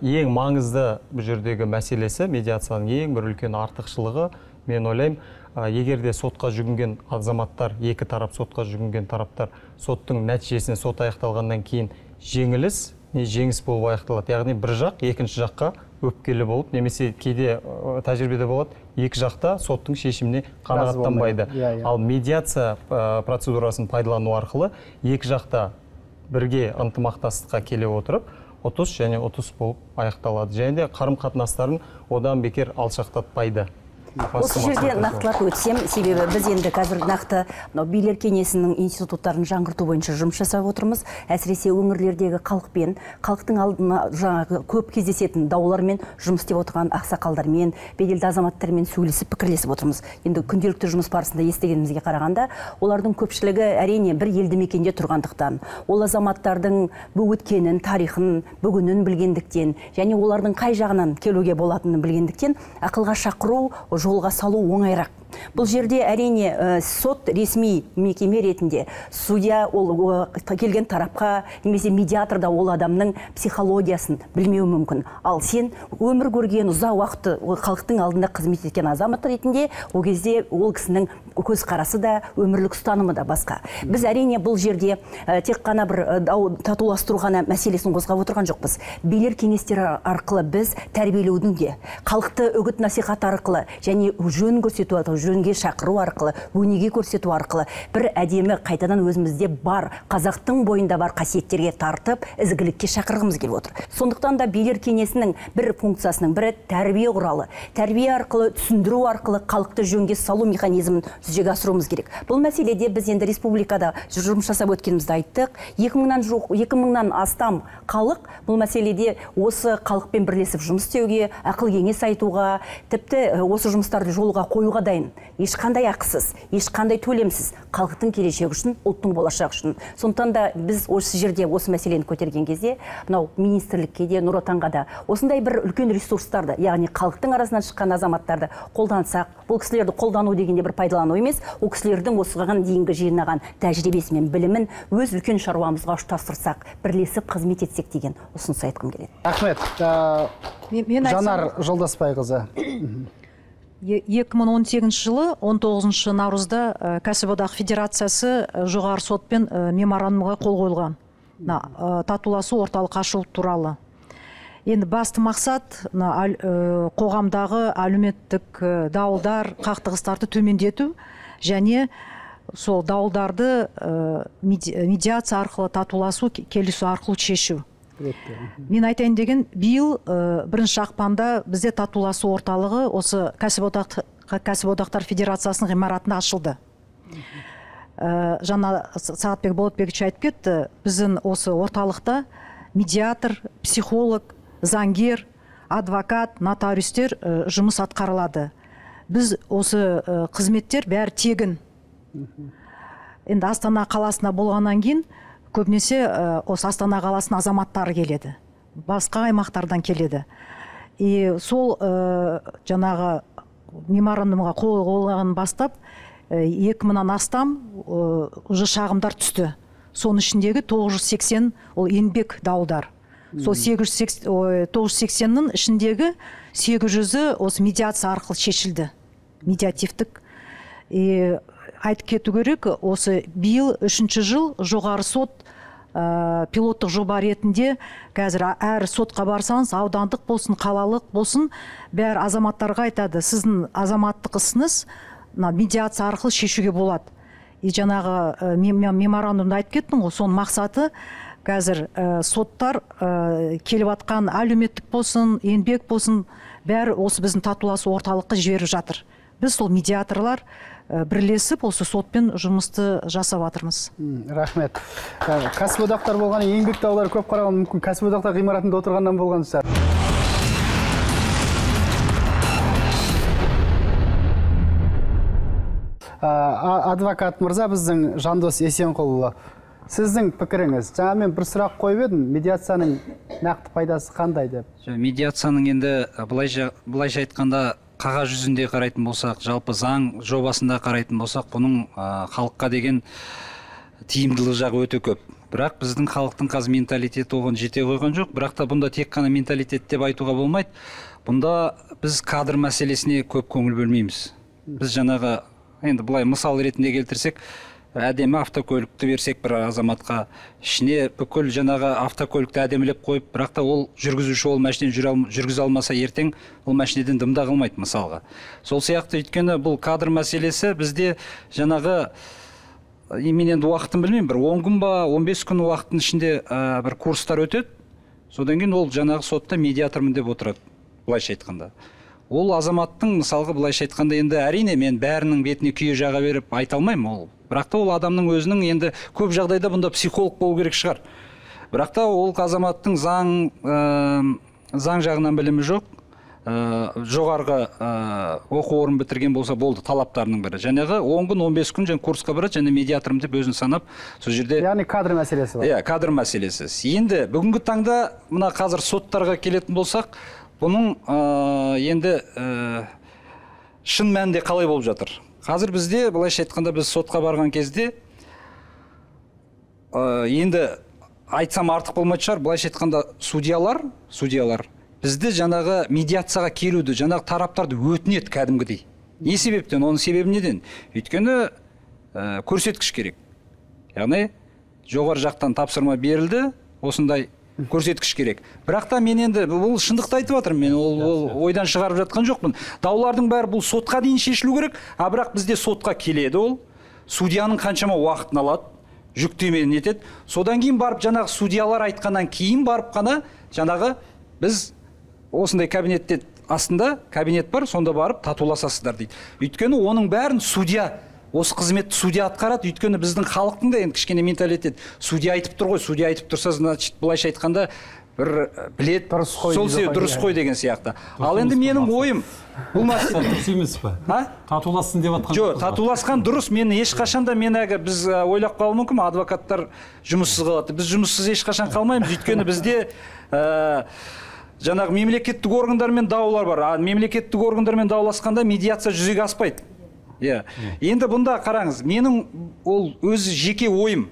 ең маңызды бұл жердегі мәселесі медиацияның ең бір үлкен артықшылығы мен ойлаймын егер де сотқа жүгінген азаматтар екі тарап сотқа жүгінген тараптар соттың нәтижесіне сот аяқталғаннан кейін жеңіліс не жеңіс болып аяқталады. Яғни бір жақ екінші жаққа өпкелі болып немесе кейде ә, тәжірибеде болады екі жақта соттың шешіміне қанағаттанбайды. Иә, иә. ал медиация ә, процедурасын пайдалану арқылы екі жақта бірге ынтымақтастыққа келе отырып ұтыс және ұтыс болып аяқталады. Және де қарым қатынастарын одан бекер алшақтатпайды. Осы жерде нақтылап өтсем себебі біз енді қазір нақты мынау билер кеңесінің институттарын жаңғырту бойынша жұмыс жасап отырмыз. Әсіресе өңірлердегі халықпен халықтың алдына жаңағы көп кездесетін даулармен жұмыс істеп отырған ақсақалдармен беделді азаматтармен сөйлесіп пікірлесіп отырмыз. Енді күнделікті жұмыс барысында естігенімізге қарағанда олардың көпшілігі әрине бір елді мекенде тұрғандықтан. Ол азаматтардың бұл өткенін тарихын бүгінін білгендіктен және олардың қай жағынан келуге болатынын білгендіктен ақылға шақыру жолға салу оңайырақ. Бұл жерде әрине ә, сот ресми мекеме ретінде судья ол ә, келген тарапқа немесе медиатор да ол адамның психологиясын білмеуі мүмкін. Ал сен өмір көрген ұзақ уақыт ол халықтың алдында қызмет еткен азамат ретінде ол кезде ол кісінің көзқарасы да өмірлік ұстанымы да басқа. Біз әрине бұл жерде ә, тек қана бір дау татуластыру ғана мәселесін қозғап отырған жоқпыз. Билер кеңестері арқылы біз тәрбиелеудің де халықты үгіт насихат арқылы және жөн көрсету жөнге шақыру арқылы өнеге көрсету арқылы бір әдемі қайтадан өзімізде бар қазақтың бойында бар қасиеттерге тартып ізгілікке шақырғымыз келіп отыр. Сондықтан да билер кеңесінің бір функциясының бірі тәрбие құралы. Тәрбие арқылы түсіндіру арқылы халықты жөнге салу механизмін жүзеге асыруымыз керек. Бұл мәселеде біз енді республикада жұмыс жасап өткенімізді айттық. Екі мыңнан жуық екі мыңнан астам халық бұл мәселеде осы халықпен бірлесіп жұмыс істеуге ақыл кеңес айтуға тіпті осы жұмыстарды жолға қоюға дайын. Ешқандай ақысыз ешқандай төлемсіз халықтың келешегі үшін ұлттың болашағы үшін. Сондықтан да біз осы жерде осы мәселені көтерген кезде мынау министрлікке де нұр отанға да осындай бір үлкен ресурстарды яғни халықтың арасынан шыққан азаматтарды қолдансақ бұл кісілерді қолдану дегенде бір пайдалану емес ол кісілердің осыған дейінгі жинаған тәжірибесі мен білімін өз үлкен шаруамызға ұштастырсақ бірлесіп қызмет етсек деген ұсыныс айтқым келеді. Рахмет. Ә, Мен- мен айтсам- жанар жолдасбайқызы 2018 жылы 19 наурызда ә, кәсіподақ федерациясы ә, жоғары сотпен ә, меморандумға қол қойылған. Мына ә, татуласу орталық ашу туралы. Енді басты мақсат мына ә, қоғамдағы әлеуметтік дауылдар қақтығыстарды төмендету және сол дауылдарды меди- медиация арқылы татуласу ке- келісу арқылы шешу. Мен айтайын деген биыл ә, бірінші ақпанда бізде татуласу орталығы осы кәсіподақ кәсіподақтар федерациясының ғимаратында ашылды. Ә, жаңа сағатбек болатбекович айтып кетті біздің осы орталықта медиатор психолог заңгер адвокат нотариустер ә, жұмыс атқарылады. Біз осы ә, қызметтер бәрі тегін. Енді астана қаласында болғаннан кейін көбінесе ә, осы астана қаласының азаматтары келеді. Басқа аймақтардан келеді. И сол ә, жаңағы меморандумға қол қойылған бастап ә, екі мыңнан астам ә, уже шағымдар түсті. Соның ішіндегі 980 ол еңбек дауылдар. Сол 880 ой, 980-нің ішіндегі 800-і осы медиация арқылы шешілді. Медиативтік. И айтып кету керек. Осы биыл үшінші жыл жоғары сот ә, пилоттық жоба ретінде қазір әр сотқа барсаңыз аудандық болсын қалалық болсын бәрі азаматтарға айтады сіздің азаматтық ісіңіз мына медиация арқылы шешуге болады. И жаңағы ә, мем- меморандумда айтып кеттім ғой соның мақсаты қазір ә, соттар ә, келіп жатқан әлеуметтік болсын еңбек болсын бәрі осы біздің татуласу орталыққа жіберіп жатыр. Біз сол медиаторлар ә, бірлесіп осы сотпен жұмысты жасап жатырмыз рахмет. Ә, кәсіподақтар болған еңбек даулары көп қараған мүмкін. Кәсіподақтар ғимаратында отырғаннан болған шығар Ә, а- адвокат мырза біздің жандос есенқұлұлы сіздің пікіріңіз? Жаңа мен бір сұрақ қойып едім. Медиацияның нақты пайдасы қандай деп? Жо, медиацияның енді былайша былайша айтқанда қағаз жүзінде қарайтын болсақ жалпы заң жобасында қарайтын болсақ бұның халыққа деген тиімділік жағы өте көп. Бірақ біздің халықтың қазір менталитеті оған жете қойған жоқ. Бірақ та бұнда тек қана менталитет деп айтуға болмайды. Бұнда біз кадр мәселесіне көп көңіл бөлмейміз. Біз жаңағы енді былай мысал ретінде келтірсек әдемі автокөлікті берсек бір азаматқа. Ішіне бүкіл жаңағы автокөлікті әдемілеп қойып бірақ та ол жүргізуші ол машинені жүре жүргізе алмаса ертең ол машинеден дым да қалмайды мысалға. Сол сияқты өйткені бұл кадр мәселесі бізде жаңағы мен енді уақытын білмеймін бір он күн ба 15 күн уақыттың ішінде ә, бір курстар өтеді. Содан кейін ол жаңағы сотта медиатормын деп отырады былайша айтқанда. Ол азаматтың мысалға былайша айтқанда енді әрине мен бәрінің бетіне күйе жаға беріп айта алмаймын ол. Бірақ та ол адамның өзінің енді көп жағдайда бұнда психолог болу керек шығар. Бірақ та ол азаматтың заң ә, заң жағынан білімі жоқ. Ә, жоғарғы ә, оқу орнын бітірген болса болды талаптарының бірі. Жаңағы он күн 15 күн жаңа курсқа барады және медиатормын деп өзін санап сол жерде яғни кадр мәселесі бар. Иә кадр мәселесі. Енді бүгінгі таңда мына қазір соттарға келетін болсақ бұның ә, енді ә, шын мәнінде қалай болып жатыр? Қазір бізде былайша айтқанда біз сотқа барған кезде ә, енді айтсам артық болмайтын шығар. Былайша айтқанда судьялар судьялар бізді жаңағы медиацияға келуді жаңағы тараптарды өтінеді кәдімгідей. Не себептен? Оның себебі неден? Өйткені ә, көрсеткіш керек. Яғни жоғары жақтан тапсырма берілді осындай көрсеткіш керек. Бірақ та мен енді бұл шындықты айтып жатырмын. Мен ол, ол ойдан шығарып жатқан жоқпын. Даулардың бәрі бұл сотқа дейін шешілу керек. А бірақ бізде сотқа келеді ол. Судьяның қаншама уақытын алады жүктемені нетеді. Содан кейін барып жаңағы судьялар айтқаннан кейін барып қана жаңағы біз осындай кабинетте астында кабинет бар сонда барып татуласасыздар дейді. Өйткені оның бәрін судья осы қызметті судья атқарады. Өйткені біздің халықтың да енді кішкене менталитет. Судья айтып тұр ғой судья айтып тұрса значит былайша айтқанда бір ә, білет Дұрыс қой сол дұрыс қой деген сияқты. Ал енді менің ойым бұл мәселе дұрыс емес па? А? Татулассын деп жатқан жоқ татуласқан дұрыс. Мен ешқашан да мен әлгі біз ә, ойлап қалуы мүмкін адвокаттар жұмыссыз қалады. Біз жұмыссыз ешқашан қалмаймыз. Өйткені бізде ә, жаңағы мемлекеттік органдармен даулар бар. А мемлекеттік органдармен дауласқанда медиация жүзеге аспайды. Иә. Енді бұнда қараңыз менің ол өзі жеке ойым.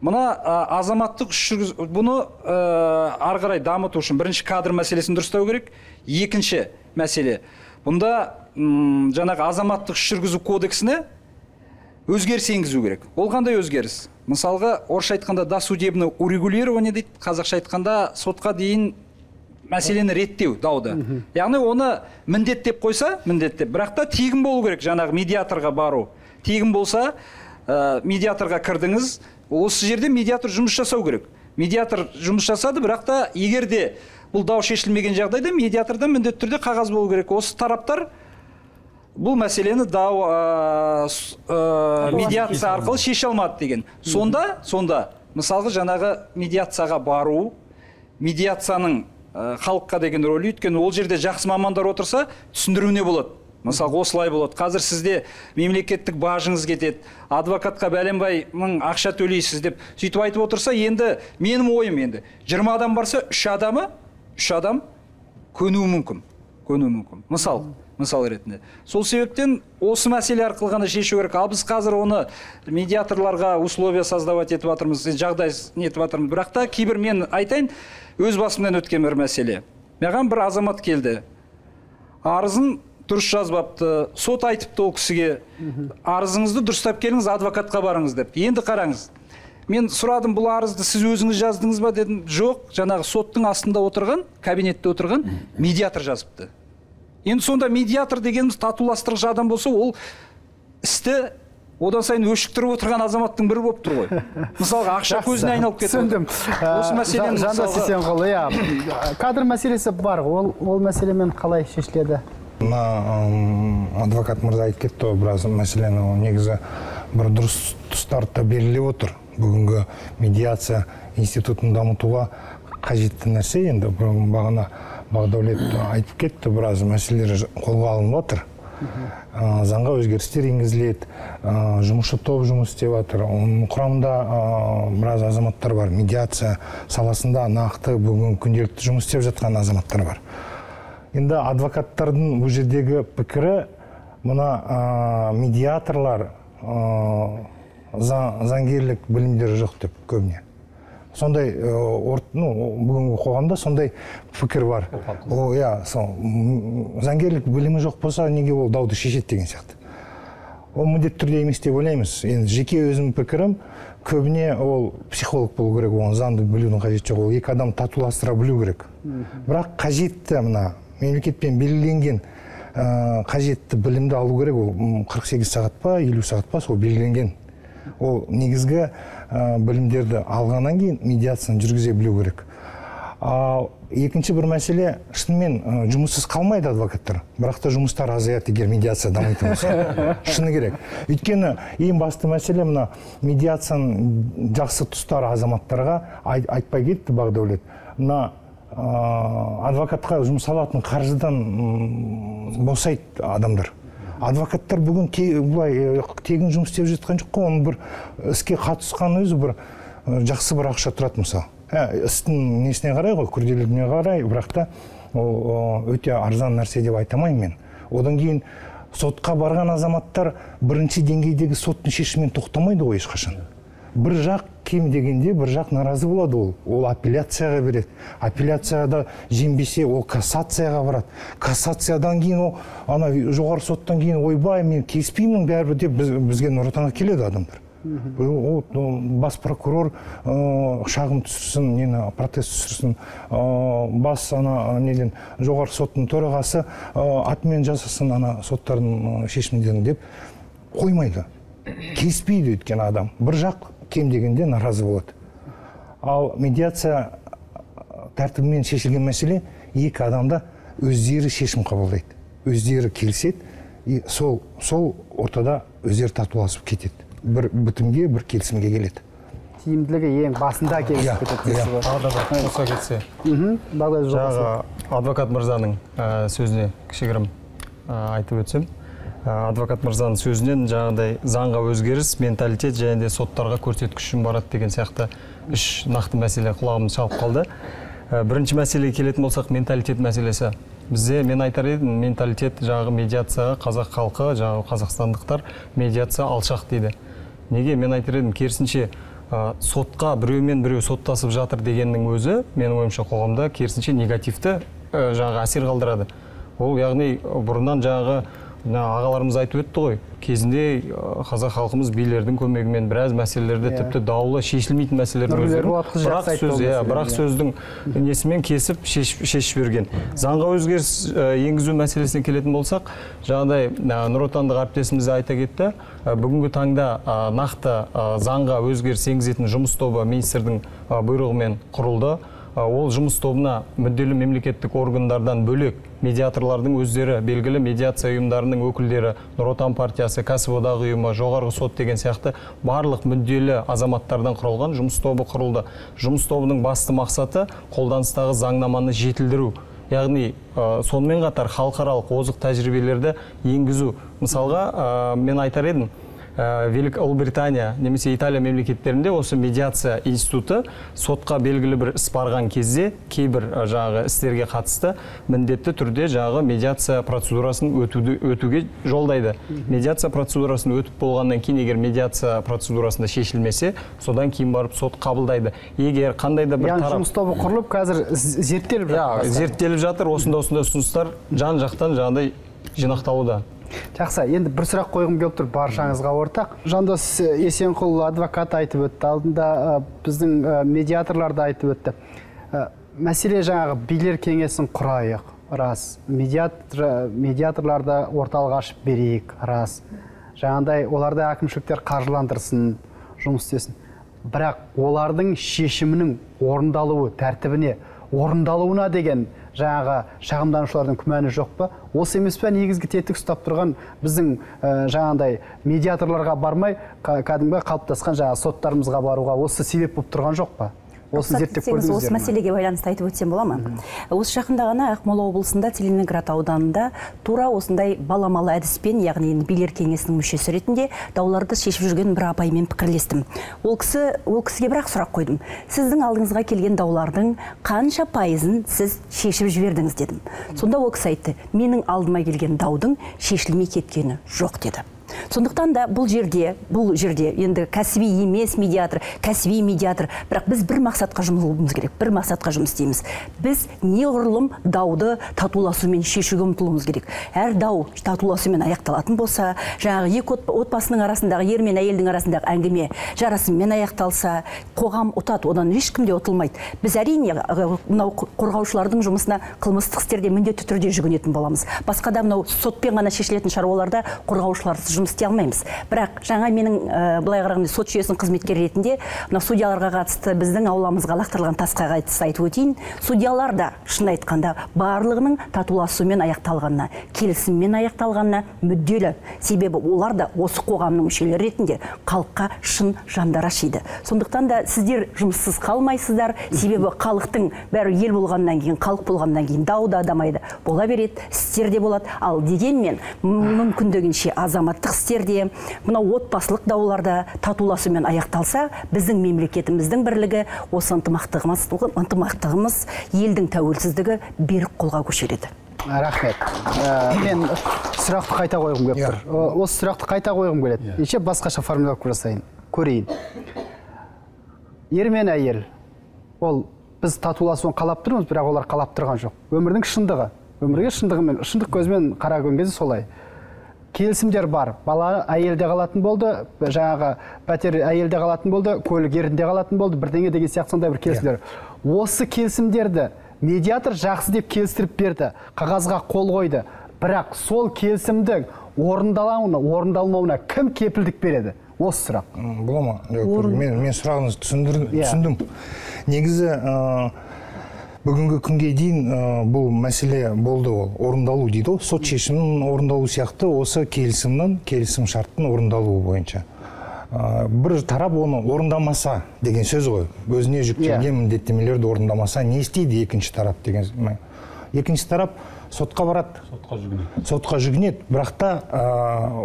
Мына ә, азаматтық іс жүргіз бұны ә, ары қарай дамыту үшін бірінші кадр мәселесін дұрыстау керек. Екінші мәселе бұнда м, жаңағы азаматтық іс жүргізу кодексіне өзгеріс енгізу керек. Ол қандай өзгеріс? Мысалға орысша айтқанда досудебное урегулирование дейді қазақша айтқанда сотқа дейін мәселені реттеу дауды. Яғни оны міндет деп қойса міндет деп. Бірақ та тегін болу керек жаңағы медиаторға бару. Тегін болса ә, медиаторға кірдіңіз осы жерде медиатор жұмыс жасау керек. Медиатор жұмыс жасады бірақ та егер де бұл дау шешілмеген жағдайда медиаторда міндетті түрде қағаз болу керек. Осы тараптар бұл мәселені дау ә, ә, медиация арқылы шеше алмады деген. Сонда сонда мысалға жаңағы медиацияға бару медиацияның халыққа деген рөлі өйткені ол жерде жақсы мамандар отырса түсіндіруіне болады. Мысалы осылай болады. Қазір сізде мемлекеттік бажыңыз кетеді. Адвокатқа бәленбай мың ақша төлейсіз деп сөйтіп айтып отырса енді менің ойым енді 20 адам барса үш адамы үш адам көнуі мүмкін көнуі мүмкін. Мысал мысал ретінде. Сол себептен осы мәселе арқылы ғана шешу керек. Ал біз қазір оны медиаторларға условия создавать етіп жатырмыз жағдай нетіп жатырмыз. Бірақ та кейбір мен айтайын өз басымнан өткен бір мәселе. Маған бір азамат келді. Арызын дұрыс жазбапты сот айтыпты ол кісіге. Арызыңызды дұрыстап келіңіз адвокатқа барыңыз деп енді қараңыз мен сұрадым бұл арызды сіз өзіңіз жаздыңыз ба дедім. Жоқ жаңағы соттың астында отырған кабинетте отырған медиатор жазыпты. Енді сонда медиатор дегеніміз татуластырғыш адам болса ол істі одан сайын өшіктіріп отырған азаматтың бірі болып тұр ғой. Мысалға ақша көзіне айналып кетіп түсіндім. Осы мәселені Жан- жандос есенқұлы иә. Кадр мәселесі бар. Ол ол мәселемен қалай шешіледі? Мына адвокат мырза айтып кетті ғой біраз мәселені. Ол негізі бір дұрыс тұстары да беріліп отыр. Бүгінгі медиация институтын дамытуға қажетті нәрсе енді. Бағана бағдәулет айтып кетті біраз мәселелер қолға алынып жатыр Ә, заңға өзгерістер енгізіледі. Ә, жұмысшы топ жұмыс істеп жатыр. Оның құрамында ә, біраз азаматтар бар. Медиация саласында нақты бүгін күнделікті жұмыс істеп жатқан азаматтар бар. Енді адвокаттардың бұл жердегі пікірі мына ә, медиаторлар ә, заң- заңгерлік білімдері жоқ деп көбіне. Сондай ор- ну, бүгінгі қоғамда сондай пікір бар. Ол иә сол заңгерлік білімі жоқ болса неге ол дауды шешеді деген сияқты. Ол міндетті түрде емес деп ойлаймыз. Енді жеке өзімнің пікірім көбіне ол психолог болу керек оған заңды білудің қажеті жоқ. Ол екі адам татуластыра білу керек. Бірақ қажетті мына мемлекетпен белгіленген ә, қажетті білімді алу керек. Ол м, 48 сағат па елу сағат па сол белгіленген. Ол негізгі ә, білімдерді алғаннан кейін медиацияны жүргізе білу керек. Ал екінші бір мәселе шынымен ә, жұмыссыз қалмайды адвокаттар. Бірақ та жұмыстар азаяды егер медиация дамитын болса. [LAUGHS] Шыны керек. Өйткені ең басты мәселе мына медиацияның жақсы тұстары азаматтарға ай- айтпай кетті бақдәулет. Мына ә, адвокатқа жұмсалатын қаржыдан босайды адамдар. Адвокаттар бүгін былай э, тегін жұмыс істеп жатқан жоқ қой. Оның бір іске қатысқан өзі бір э, жақсы бір ақша тұрады мысалы. Ә, істің несіне қарай ғой күрделілігіне қарай. Бірақ та ол өте арзан нәрсе деп айта алмаймын мен. Одан кейін сотқа барған азаматтар бірінші деңгейдегі соттың шешімімен тоқтамайды ғой ешқашан. Бір жақ кем дегенде бір жақ наразы болады ол. Ол апелляцияға береді. Апелляцияда женбесе ол кассацияға барады. Кассациядан кейін ол ана жоғары соттан кейін ойбай мен келіспеймін бәрібір деп біз, бізге нұр отанға келеді адамдар. Ол, бас прокурор ә, шағым түсірсін нені протест түсірсін ә, бас ана неден жоғары соттың төрағасы ә, атымен жасасын ана соттардың шешімдерін деп қоймайды. Келіспейді өйткені адам. Бір жақ кем дегенде наразы болады ал медиация тәртібімен шешілген мәселе екі адамда өздері шешім қабылдайды. Өздері келіседі и сол сол ортада өздері татуласып кетеді. Бір бітімге бір келісімге келеді. Тиімділігі ең басында Иә, келісіп кетеді иә. қоса кетсе. Мхм жобасы. жаңағы адвокат мырзаның ә, сөзіне кішігірім ә, айтып өтсем. ә, адвокат мырзаның сөзінен жаңағыдай заңға өзгеріс менталитет және де соттарға көрсеткіш үшін барады деген сияқты үш нақты мәселе құлағымды шалып қалды. Ә, бірінші мәселеге келетін болсақ менталитет мәселесі. Бізде мен айтар едім менталитет жаңағы медиацияға қазақ халқы жаңағы қазақстандықтар медиация алшақ дейді. Неге мен айтар едім керісінше ә, сотқа біреумен біреу соттасып жатыр дегеннің өзі менің ойымша қоғамда керісінше негативті ә, жаңағы әсер қалдырады. Ол яғни бұрыннан жаңағы мына ағаларымыз айтып өтті ғой кезінде қазақ халқымыз билердің көмегімен біраз мәселелерді Иә. тіпті даулы шешілмейтін мәселелердің Нұргүл өздерін Ерболатқызы бірақ сөз иә бірақ иә. сөздің несімен кесіп шешіп шешіп берген заңға өзгеріс енгізу мәселесіне келетін болсақ жаңағыдай нұр отандық әріптесіміз айта кетті бүгінгі таңда нақты заңға өзгеріс енгізетін жұмыс тобы министрдің бұйрығымен құрылды ол жұмыс тобына мүдделі мемлекеттік органдардан бөлек медиаторлардың өздері белгілі медиация ұйымдарының өкілдері нұр отан партиясы кәсіподақ ұйымы жоғарғы сот деген сияқты барлық мүдделі азаматтардан құралған жұмыс тобы құрылды. Жұмыс тобының басты мақсаты қолданыстағы заңнаманы жетілдіру. Яғни ә, сонымен қатар халықаралық озық тәжірибелерді енгізу. Мысалға ә, мен айтар едім ұлыбритания немесе италия мемлекеттерінде осы медиация институты сотқа белгілі бір іс барған кезде кейбір жаңағы істерге қатысты міндетті түрде жаңағы медиация процедурасын өтуді, өтуге жолдайды. Медиация процедурасын өтіп болғаннан кейін егер медиация процедурасында шешілмесе содан кейін барып сот қабылдайды. Егер қандай да бір яғни тарап жұмыс тобы құрылып қазір з- зерттеліп иә жатыр зерттеліп жатыр осындай осындай ұсыныстар жан жақтан жаңағыдай жинақталуда. Жақсы енді бір сұрақ қойғым келіп тұр баршаңызға ортақ. Жандос есенқұл адвокат айтып өтті алдында біздің ә, медиаторлар да айтып өтті. Мәселе жаңағы билер кеңесін құрайық рас. Медиатор медиаторларды орталық ашып берейік рас. Жаңағыдай оларды әкімшіліктер қаржыландырсын жұмыс істесін. Бірақ олардың шешімінің орындалуы тәртібіне орындалуына деген жаңағы шағымданушылардың күмәні жоқ па? Осы емес пе? Негізгі тетік ұстап тұрған біздің ә, жаңағыдай медиаторларға бармай кәдімгі қалыптасқан жаңағы соттарымызға баруға осы себеп болып тұрған жоқ па? Осы зерттеп осы көрдіңіздер ме мәселеге байланысты айтып өтсем бола ма? Осы жақында ғана ақмола облысында целиноград ауданында тура осындай баламалы әдіспен яғни енді билер кеңесінің мүшесі ретінде дауларды шешіп жүрген бір апаймен пікірлестім. Ол кісі ол кісіге бір ақ сұрақ қойдым. Сіздің алдыңызға келген даулардың қанша пайызын сіз шешіп жібердіңіз? дедім. Сонда ол кісі айтты менің алдыма келген даудың шешілмей кеткені жоқ деді. Сондықтан да бұл жерде бұл жерде енді кәсіби емес медиатор кәсіби медиатор. Бірақ біз бір мақсатқа жұмылуымыз керек бір мақсатқа жұмыс істейміз. Біз неғұрлым дауды татуласумен шешуге ұмтылуымыз керек. Әр дау татуласумен аяқталатын болса жаңағы екі от- отбасының арасындағы ер мен әйелдің арасындағы әңгіме жарасыммен аяқталса қоғам ұтады одан ешкім де ұтылмайды. Біз әрине мынау қорғаушылардың жұмысына қылмыстық істерде міндетті түрде жүгінетін боламыз. Басқа да мынау сотпен ғана шешілетін шаруаларда қорғаушыларсыз жұмыс істей алмаймыз. Бірақ жаңа менің ә, былай қарағанда сот жүйесінің қызметкері ретінде мына судьяларға қатысты біздің ауламызға лақтырылған тасқа қатысты айтып өтейін судьялар да шын айтқанда барлығының татуласумен аяқталғанына келісіммен аяқталғанына мүдделі. Себебі олар да осы қоғамның мүшелері ретінде халыққа шын жандар ашиды. Сондықтан да сіздер жұмыссыз қалмайсыздар. Себебі халықтың бәрі ел болғаннан кейін халық болғаннан кейін дау да дамайды бола береді істер де болады. Ал дегенмен мүмкіндігінше азаматтық істерде мынау отбасылық дауларда татуласумен аяқталса біздің мемлекетіміздің бірлігі осы ынтымақтығымыз ынтымақтығымыз елдің тәуелсіздігі берік қолға көшереді рахмет. Ә, мен сұрақты қайта қойғым келіп тұр. О- осы сұрақты қайта қойғым келеді. Еще басқаша формулировка жасайын көрейін. Ер мен әйел ол біз татуласуын қалап тұрмыз бірақ олар қалап тұрған жоқ. Өмірдің шындығы. Өмірге шындығымен шындық көзімен қараған кезде солай. Келісімдер бар. Бала әйелде қалатын болды жаңағы пәтер әйелде қалатын болды көлік ерінде қалатын болды бірдеңе деген сияқты сондай бір келісімдер. Осы келісімдерді медиатор жақсы деп келістіріп берді қағазға қол қойды. Бірақ сол келісімдің орындалуына орындалмауына кім кепілдік береді? Осы сұрақ. Бола ма? Мен мен сұрағыңызды Иә. түсіндім. Негізі ә, бүгінгі күнге дейін ә, бұл мәселе болды ол орындалу дейді ғой. Сот шешімінің орындалу сияқты осы келісімнің келісім шарттың орындалуы бойынша. Ә, бір тарап оны орындамаса деген сөз ғой. Өзіне жүктелген міндеттемелерді орындамаса не істейді екінші тарап деген екінші тарап сотқа барады. Сотқа жүгінеді. Сотқа жүгінеді. Бірақ та ә,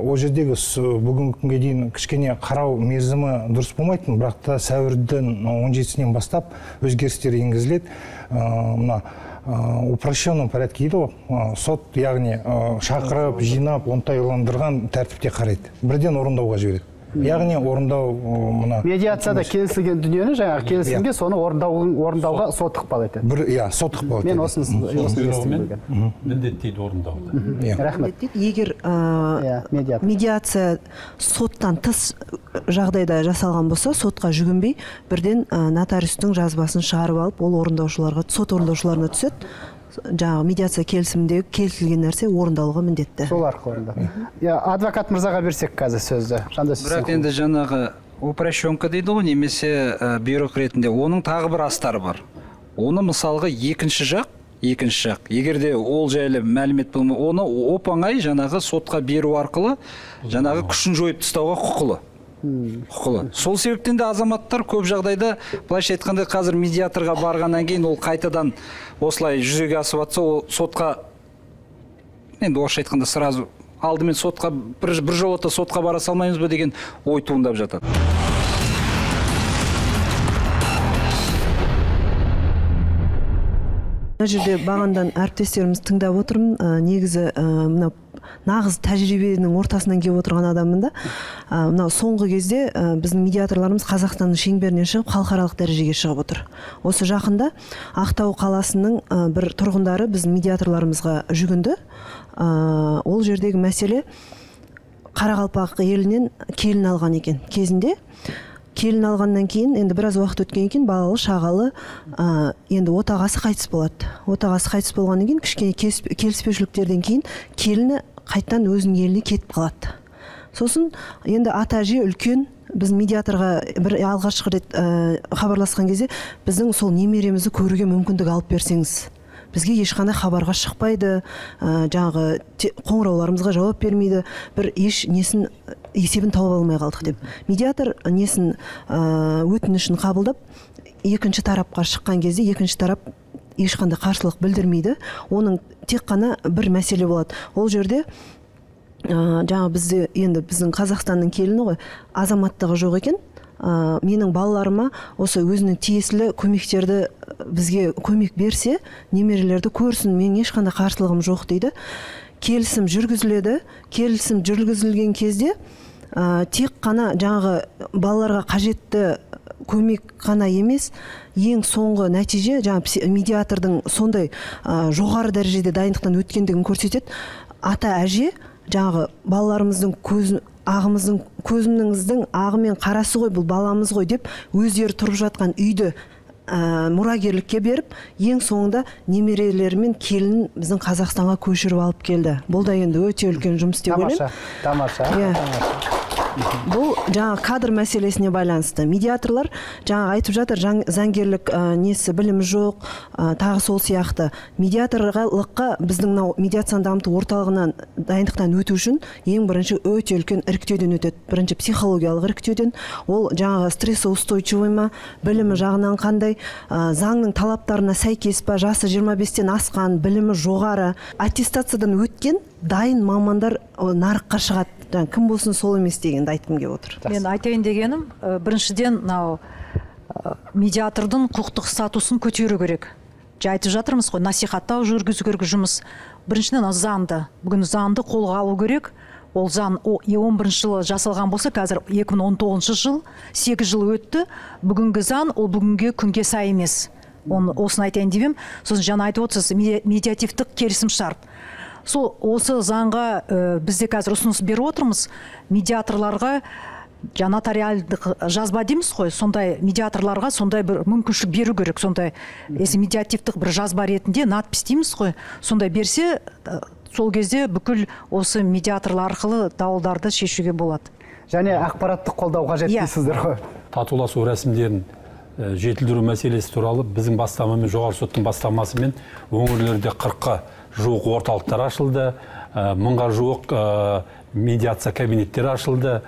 ол жердегі бүгінгі күнге дейін кішкене қарау мерзімі дұрыс болмайтын. Бірақ та сәуірдің он жетісінен бастап өзгерістер енгізіледі. Мына ә, упрощенном порядке дейді ғой. Сот яғни шақырып жинап оңтайландырған тәртіпте қарайды. Бірден орындауға жібереді. Яғни орындау мына медиацияда келісілген дүниені жаңағы келісімге соны орындау орындауға сот ықпал етеді. Бір иә сот ықпал мен етеді. осыны осыны міндеттейді орындауды. Иә. рахмет. Егер Иә, медиация. соттан тыс жағдайда жасалған болса сотқа жүгінбей бірден нотариустың жазбасын шығарып алып ол орындаушыларға сот орындаушыларына түседі. Жаңағы медиация келісіміндегі келісілген нәрсе орындалуға міндетті. Сол арқылы иә адвокат мырзаға берсек қазір сөзді. Жандос бірақ енді жаңағы упрощенка дейді ғой немесе ә, бұйрық ретінде. Оның тағы бір астары бар. Оны мысалға екінші жақ екінші жақ. Егер де ол жайлы мәлімет болмай оны оп оңай жаңағы сотқа беру арқылы жаңағы күшін жойып тастауға құқылы. Құқылы сол себептен де азаматтар көп жағдайда былайша айтқанда қазір медиаторға барғаннан кейін ол қайтадан осылай жүзеге асып жатса ол сотқа енді орысша айтқанда сразу алдымен сотқа бір, бір жолата сотқа бара салмаймыз ба деген ой туындап жатады. Мына жерде бағандан әріптестеріміз тыңдап отырмын. Ә, негізі ә, мынау нағыз тәжірибенің ортасынан келіп отырған адаммын да. Мынау соңғы кезде ә, біздің медиаторларымыз қазақстанның шеңберінен шығып халықаралық дәрежеге шығып отыр. Осы жақында ақтау қаласының ә, бір тұрғындары біздің медиаторларымызға жүгінді. Ә, ол жердегі мәселе қарақалпақ елінен келін алған екен. Кезінде келін алғаннан кейін енді біраз уақыт өткеннен кейін балалы шағалы ә, енді отағасы қайтыс болады. Отағасы қайтыс болғаннан кейін кішкене келіспе- келіспеушіліктерден кейін келіні қайтадан өзінің еліне кетіп қалады. Сосын енді ата әже үлкен біз медиаторға бір алғашқы рет ә, хабарласқан кезде біздің сол немеремізді көруге мүмкіндік алып берсеңіз бізге ешқандай хабарға шықпайды ә, жаңағы қоңырауларымызға жауап бермейді бір еш несін есебін тауып алмай қалдық деп. Медиатор несін ә, өтінішін қабылдап екінші тарапқа шыққан кезде екінші тарап ешқандай қарсылық білдірмейді. Оның тек қана бір мәселе болады. Ол жерде ә, жаңа бізде енді біздің қазақстанның келіні ғой азаматтығы жоқ екен. Ә, менің балаларыма осы өзінің тиесілі көмектерді бізге көмек берсе немерелерді көрсін менің ешқандай қарсылығым жоқ дейді. Келісім жүргізіледі. Келісім жүргізілген кезде ә, тек қана жаңағы балаларға қажетті көмек қана емес ең соңғы нәтиже жаңа медиатордың сондай ә, жоғары дәрежеде дайындықтан өткендігін көрсетеді. Ата әже жаңағы балаларымыздың көз ағымыздың көзімніңіздің ағы мен қарасы ғой бұл баламыз ғой деп өздері тұрып жатқан үйді ә, мұрагерлікке беріп ең соңында немерелері мен келінін біздің қазақстанға көшіріп алып келді. Бұл да енді өте үлкен жұмыс деп ойлаймын. тамаша тамаша. Иә. Бұл жаңа кадр мәселесіне байланысты медиаторлар жаңа айтып жатыр заңгерлік ә, несі білімі жоқ ә, тағы сол сияқты. Медиаторлыққа біздің мынау медиацияны дамыту орталығынан дайындықтан өту үшін ең бірінші өте үлкен іріктеуден өтеді. Бірінші психологиялық іріктеуден. Ол жаңағы стрессоустойчивый ма білімі жағынан қандай ә, заңның талаптарына сәйкес па жасы 25-тен асқан білімі жоғары. Аттестациядан өткен дайын мамандар нарыққа шығады. Жаңа кім болсын сол емес дегенді айтқым келіп отыр. Мен айтайын дегенім ә, біріншіден мынау ә, медиатордың құқықтық статусын көтеру керек. Жаңа айтып жатырмыз ғой насихаттау жүргізу керек жұмыс. Біріншіден мынау заңды бүгін заңды қолға алу керек. Ол заң он бірінші жылы жасалған болса қазір 2019 жыл сегіз жыл өтті. Бүгінгі заң ол бүгінге күнге сай емес. Оны осыны айтайын деп едім сосын жаңа айтып отырсыз меди- медиативтік келісім шарт сол осы заңға ә, бізде қазір ұсыныс беріп отырмыз. Медиаторларға жаңа нотариалдық жазба дейміз ғой. Сондай медиаторларға сондай бір мүмкіншілік беру керек. Сондай если медиативтік бір жазба ретінде надпись дейміз ғой. Сондай берсе сол кезде бүкіл осы медиаторлар арқылы дауылдарды шешуге болады. Және ақпараттық қолдау қажет Иә. дейсіздер ғой. Татуласу рәсімдерін жетілдіру мәселесі туралы біздің бастамамен жоғары соттың бастамасымен өңірлерде қырыққа жуық орталықтар ашылды ә, мыңға жуық ә, медиация кабинеттері ашылды.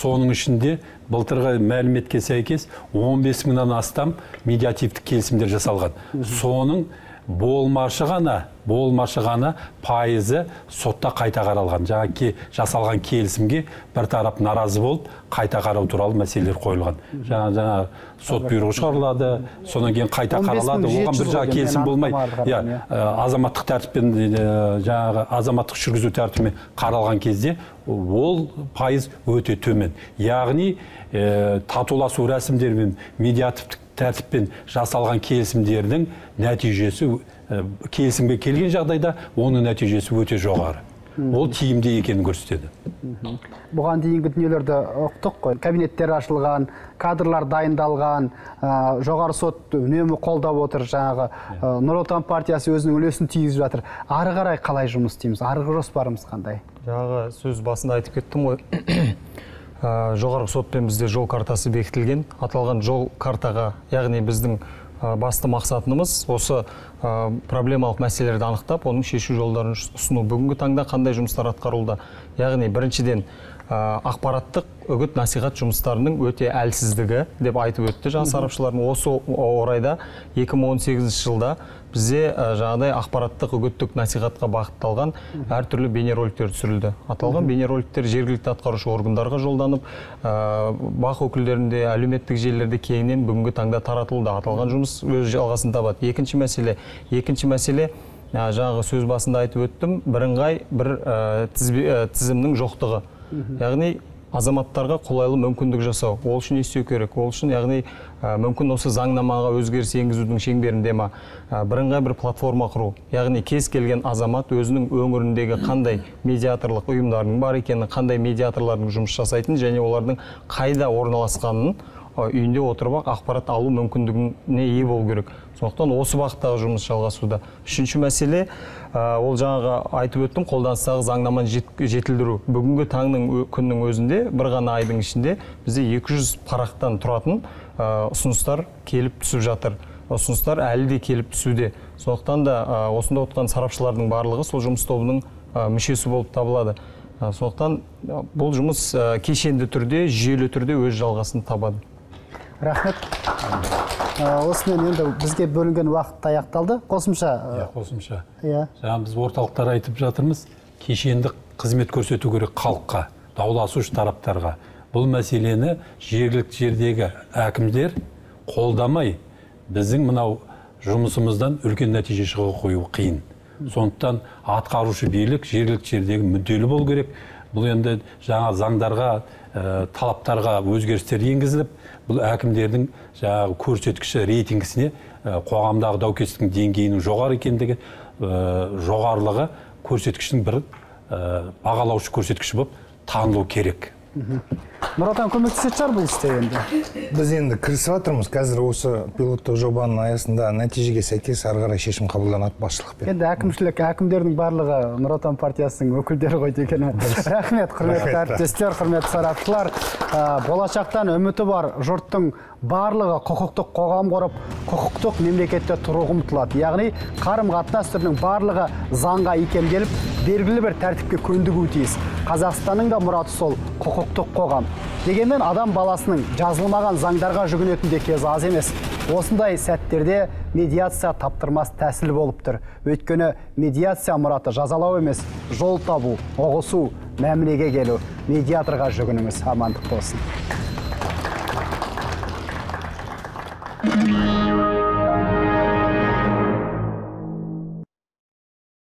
Соның ішінде былтырғы мәліметке сәйкес 15 мыңнан астам медиативтік келісімдер жасалған. Соның болмашы ғана болмашы ғана пайызы сотта қайта қаралған. Жаңа ке, жасалған келісімге бір тарап наразы болып қайта қарау туралы мәселелер қойылған. Жаңа жаңа сот бұйрығы шығарылады содан кейін қайта 15 қаралады. Оған 700 бір жаңа келісім болмай. иә азаматтық тәртіппен жаңағы азаматтық жүргізу тәртібімен қаралған кезде ол пайыз өте төмен. Яғни ә, татуласу рәсімдері мен медиативтік тәртіппен жасалған келісімдердің нәтижесі ә, келісімге келген жағдайда оның нәтижесі өте жоғары. Ол тиімді екенін көрсетеді. Бұған дейінгі дүниелерді ұқтық қой. Кабинеттер ашылған кадрлар дайындалған ә, жоғары сот үнемі қолдап отыр жаңағы ә, нұр отан партиясы өзінің үлесін тигізіп жатыр. Ары қарай қалай жұмыс істейміз? Арғы жоспарымыз қандай? Жаңағы сөз басында айтып кеттім ғой. Ә, жоғарғы сотпен бізде жол картасы бекітілген. Аталған жол картаға яғни біздің ә, басты мақсатымыз осы ә, проблемалық мәселелерді анықтап оның шешу жолдарын ұсыну. Бүгінгі таңда қандай жұмыстар атқарылуда? Яғни біріншіден ақпараттық үгіт насихат жұмыстарының өте әлсіздігі деп айтып өтті. Жаңа сарапшылардың осы орайда 2018 жылда бізде жаңағыдай ақпараттық үгіттік насихатқа бағытталған әртүрлі бейнероликтер түсірілді. Аталған бейнероликтер жергілікті атқарушы органдарға жолданып ә, бақ өкілдерінде әлеуметтік желілерде кеңінен бүгінгі таңда таратылды. Аталған жұмыс өз жалғасын табады. Екінші мәселе екінші мәселе ә, жаңағы сөз басында айтып өттім. бірыңғай бір ә, тізбе- ә, тізімнің жоқтығы. Яғни азаматтарға қолайлы мүмкіндік жасау. Ол үшін не істеу керек? Ол үшін яғни ә, мүмкін осы заңнамаға өзгеріс енгізудің шеңберінде ма? Ә, бірыңғай бір платформа құру. Яғни кез келген азамат өзінің өңіріндегі қандай медиаторлық ұйымдардың бар екенін қандай медиаторлардың жұмыс жасайтынын және олардың қайда орналасқанын үйінде отырып ақ ақпарат алу мүмкіндігіне ие болу керек. Сондықтан осы бағыттағы жұмыс жалғасуда. Үшінші мәселе ол жаңағы айтып өттім қолданыстағы заңнаманы жет- жетілдіру. Бүгінгі таңның күннің өзінде бір ғана айдың ішінде бізде 200 парақтан тұратын ұсыныстар келіп түсіп жатыр. Ұсыныстар әлі де келіп түсуде. Сондықтан да осында отырған сарапшылардың барлығы сол жұмыс тобының мүшесі болып табылады. Ә, сондықтан бұл жұмыс кешенді түрде жүйелі түрде өз жалғасын табады. Рахмет. Осымен енді бізге бөлінген уақыт аяқталды. Қосымша иә қосымша. иә. Жаңа біз орталықтар айтып жатырмыз кешенді қызмет көрсету керек халыққа дауласушы тараптарға. Бұл мәселені жергілікті жердегі әкімдер қолдамай біздің мынау жұмысымыздан үлкен нәтиже шыға қою қиын. Сондықтан атқарушы билік жергілікті жердегі мүдделі болу керек. Бұл енді жаңа заңдарға ә, талаптарға өзгерістер енгізіліп бұл әкімдердің жаңағы көрсеткіші рейтингісіне ә, қоғамдағы даукестіктің деңгейінің жоғары екендігі ә, жоғарылығы көрсеткіштің бір бағалаушы көрсеткіші болып танылу керек. Нұротан көмектесетін шығар бұл істе енді? Біз енді кірісіп жатырмыз. Қазір осы пилоттық жобаның аясында нәтижеге сәйкес ары қарай шешім қабылданады басшылықпен. Енді әкімшілік әкімдердің барлығы нұр отан партиясының өкілдері ғой дегені рахмет құрметті әріптестер құрметті сарапшылар. Болашақтан үміті бар жұрттың барлығы құқықтық қоғам құрып құқықтық мемлекетте тұруға ұмтылады. Яғни қарым қатынас түрінің барлығы заңға икемделіп белгілі бір тәртіпке көндігуі тиіс. Қазақстанның да мұраты сол құқықтық қоғам. Дегенмен адам баласының жазылмаған заңдарға жүгінетін де кезі аз емес. Осындай сәттерде медиация таптырмас тәсіл болып тұр. Өйткені медиация мұраты жазалау емес жол табу ұғысу мәмілеге келу. Медиаторға жүгініңіз. Амандық болсын.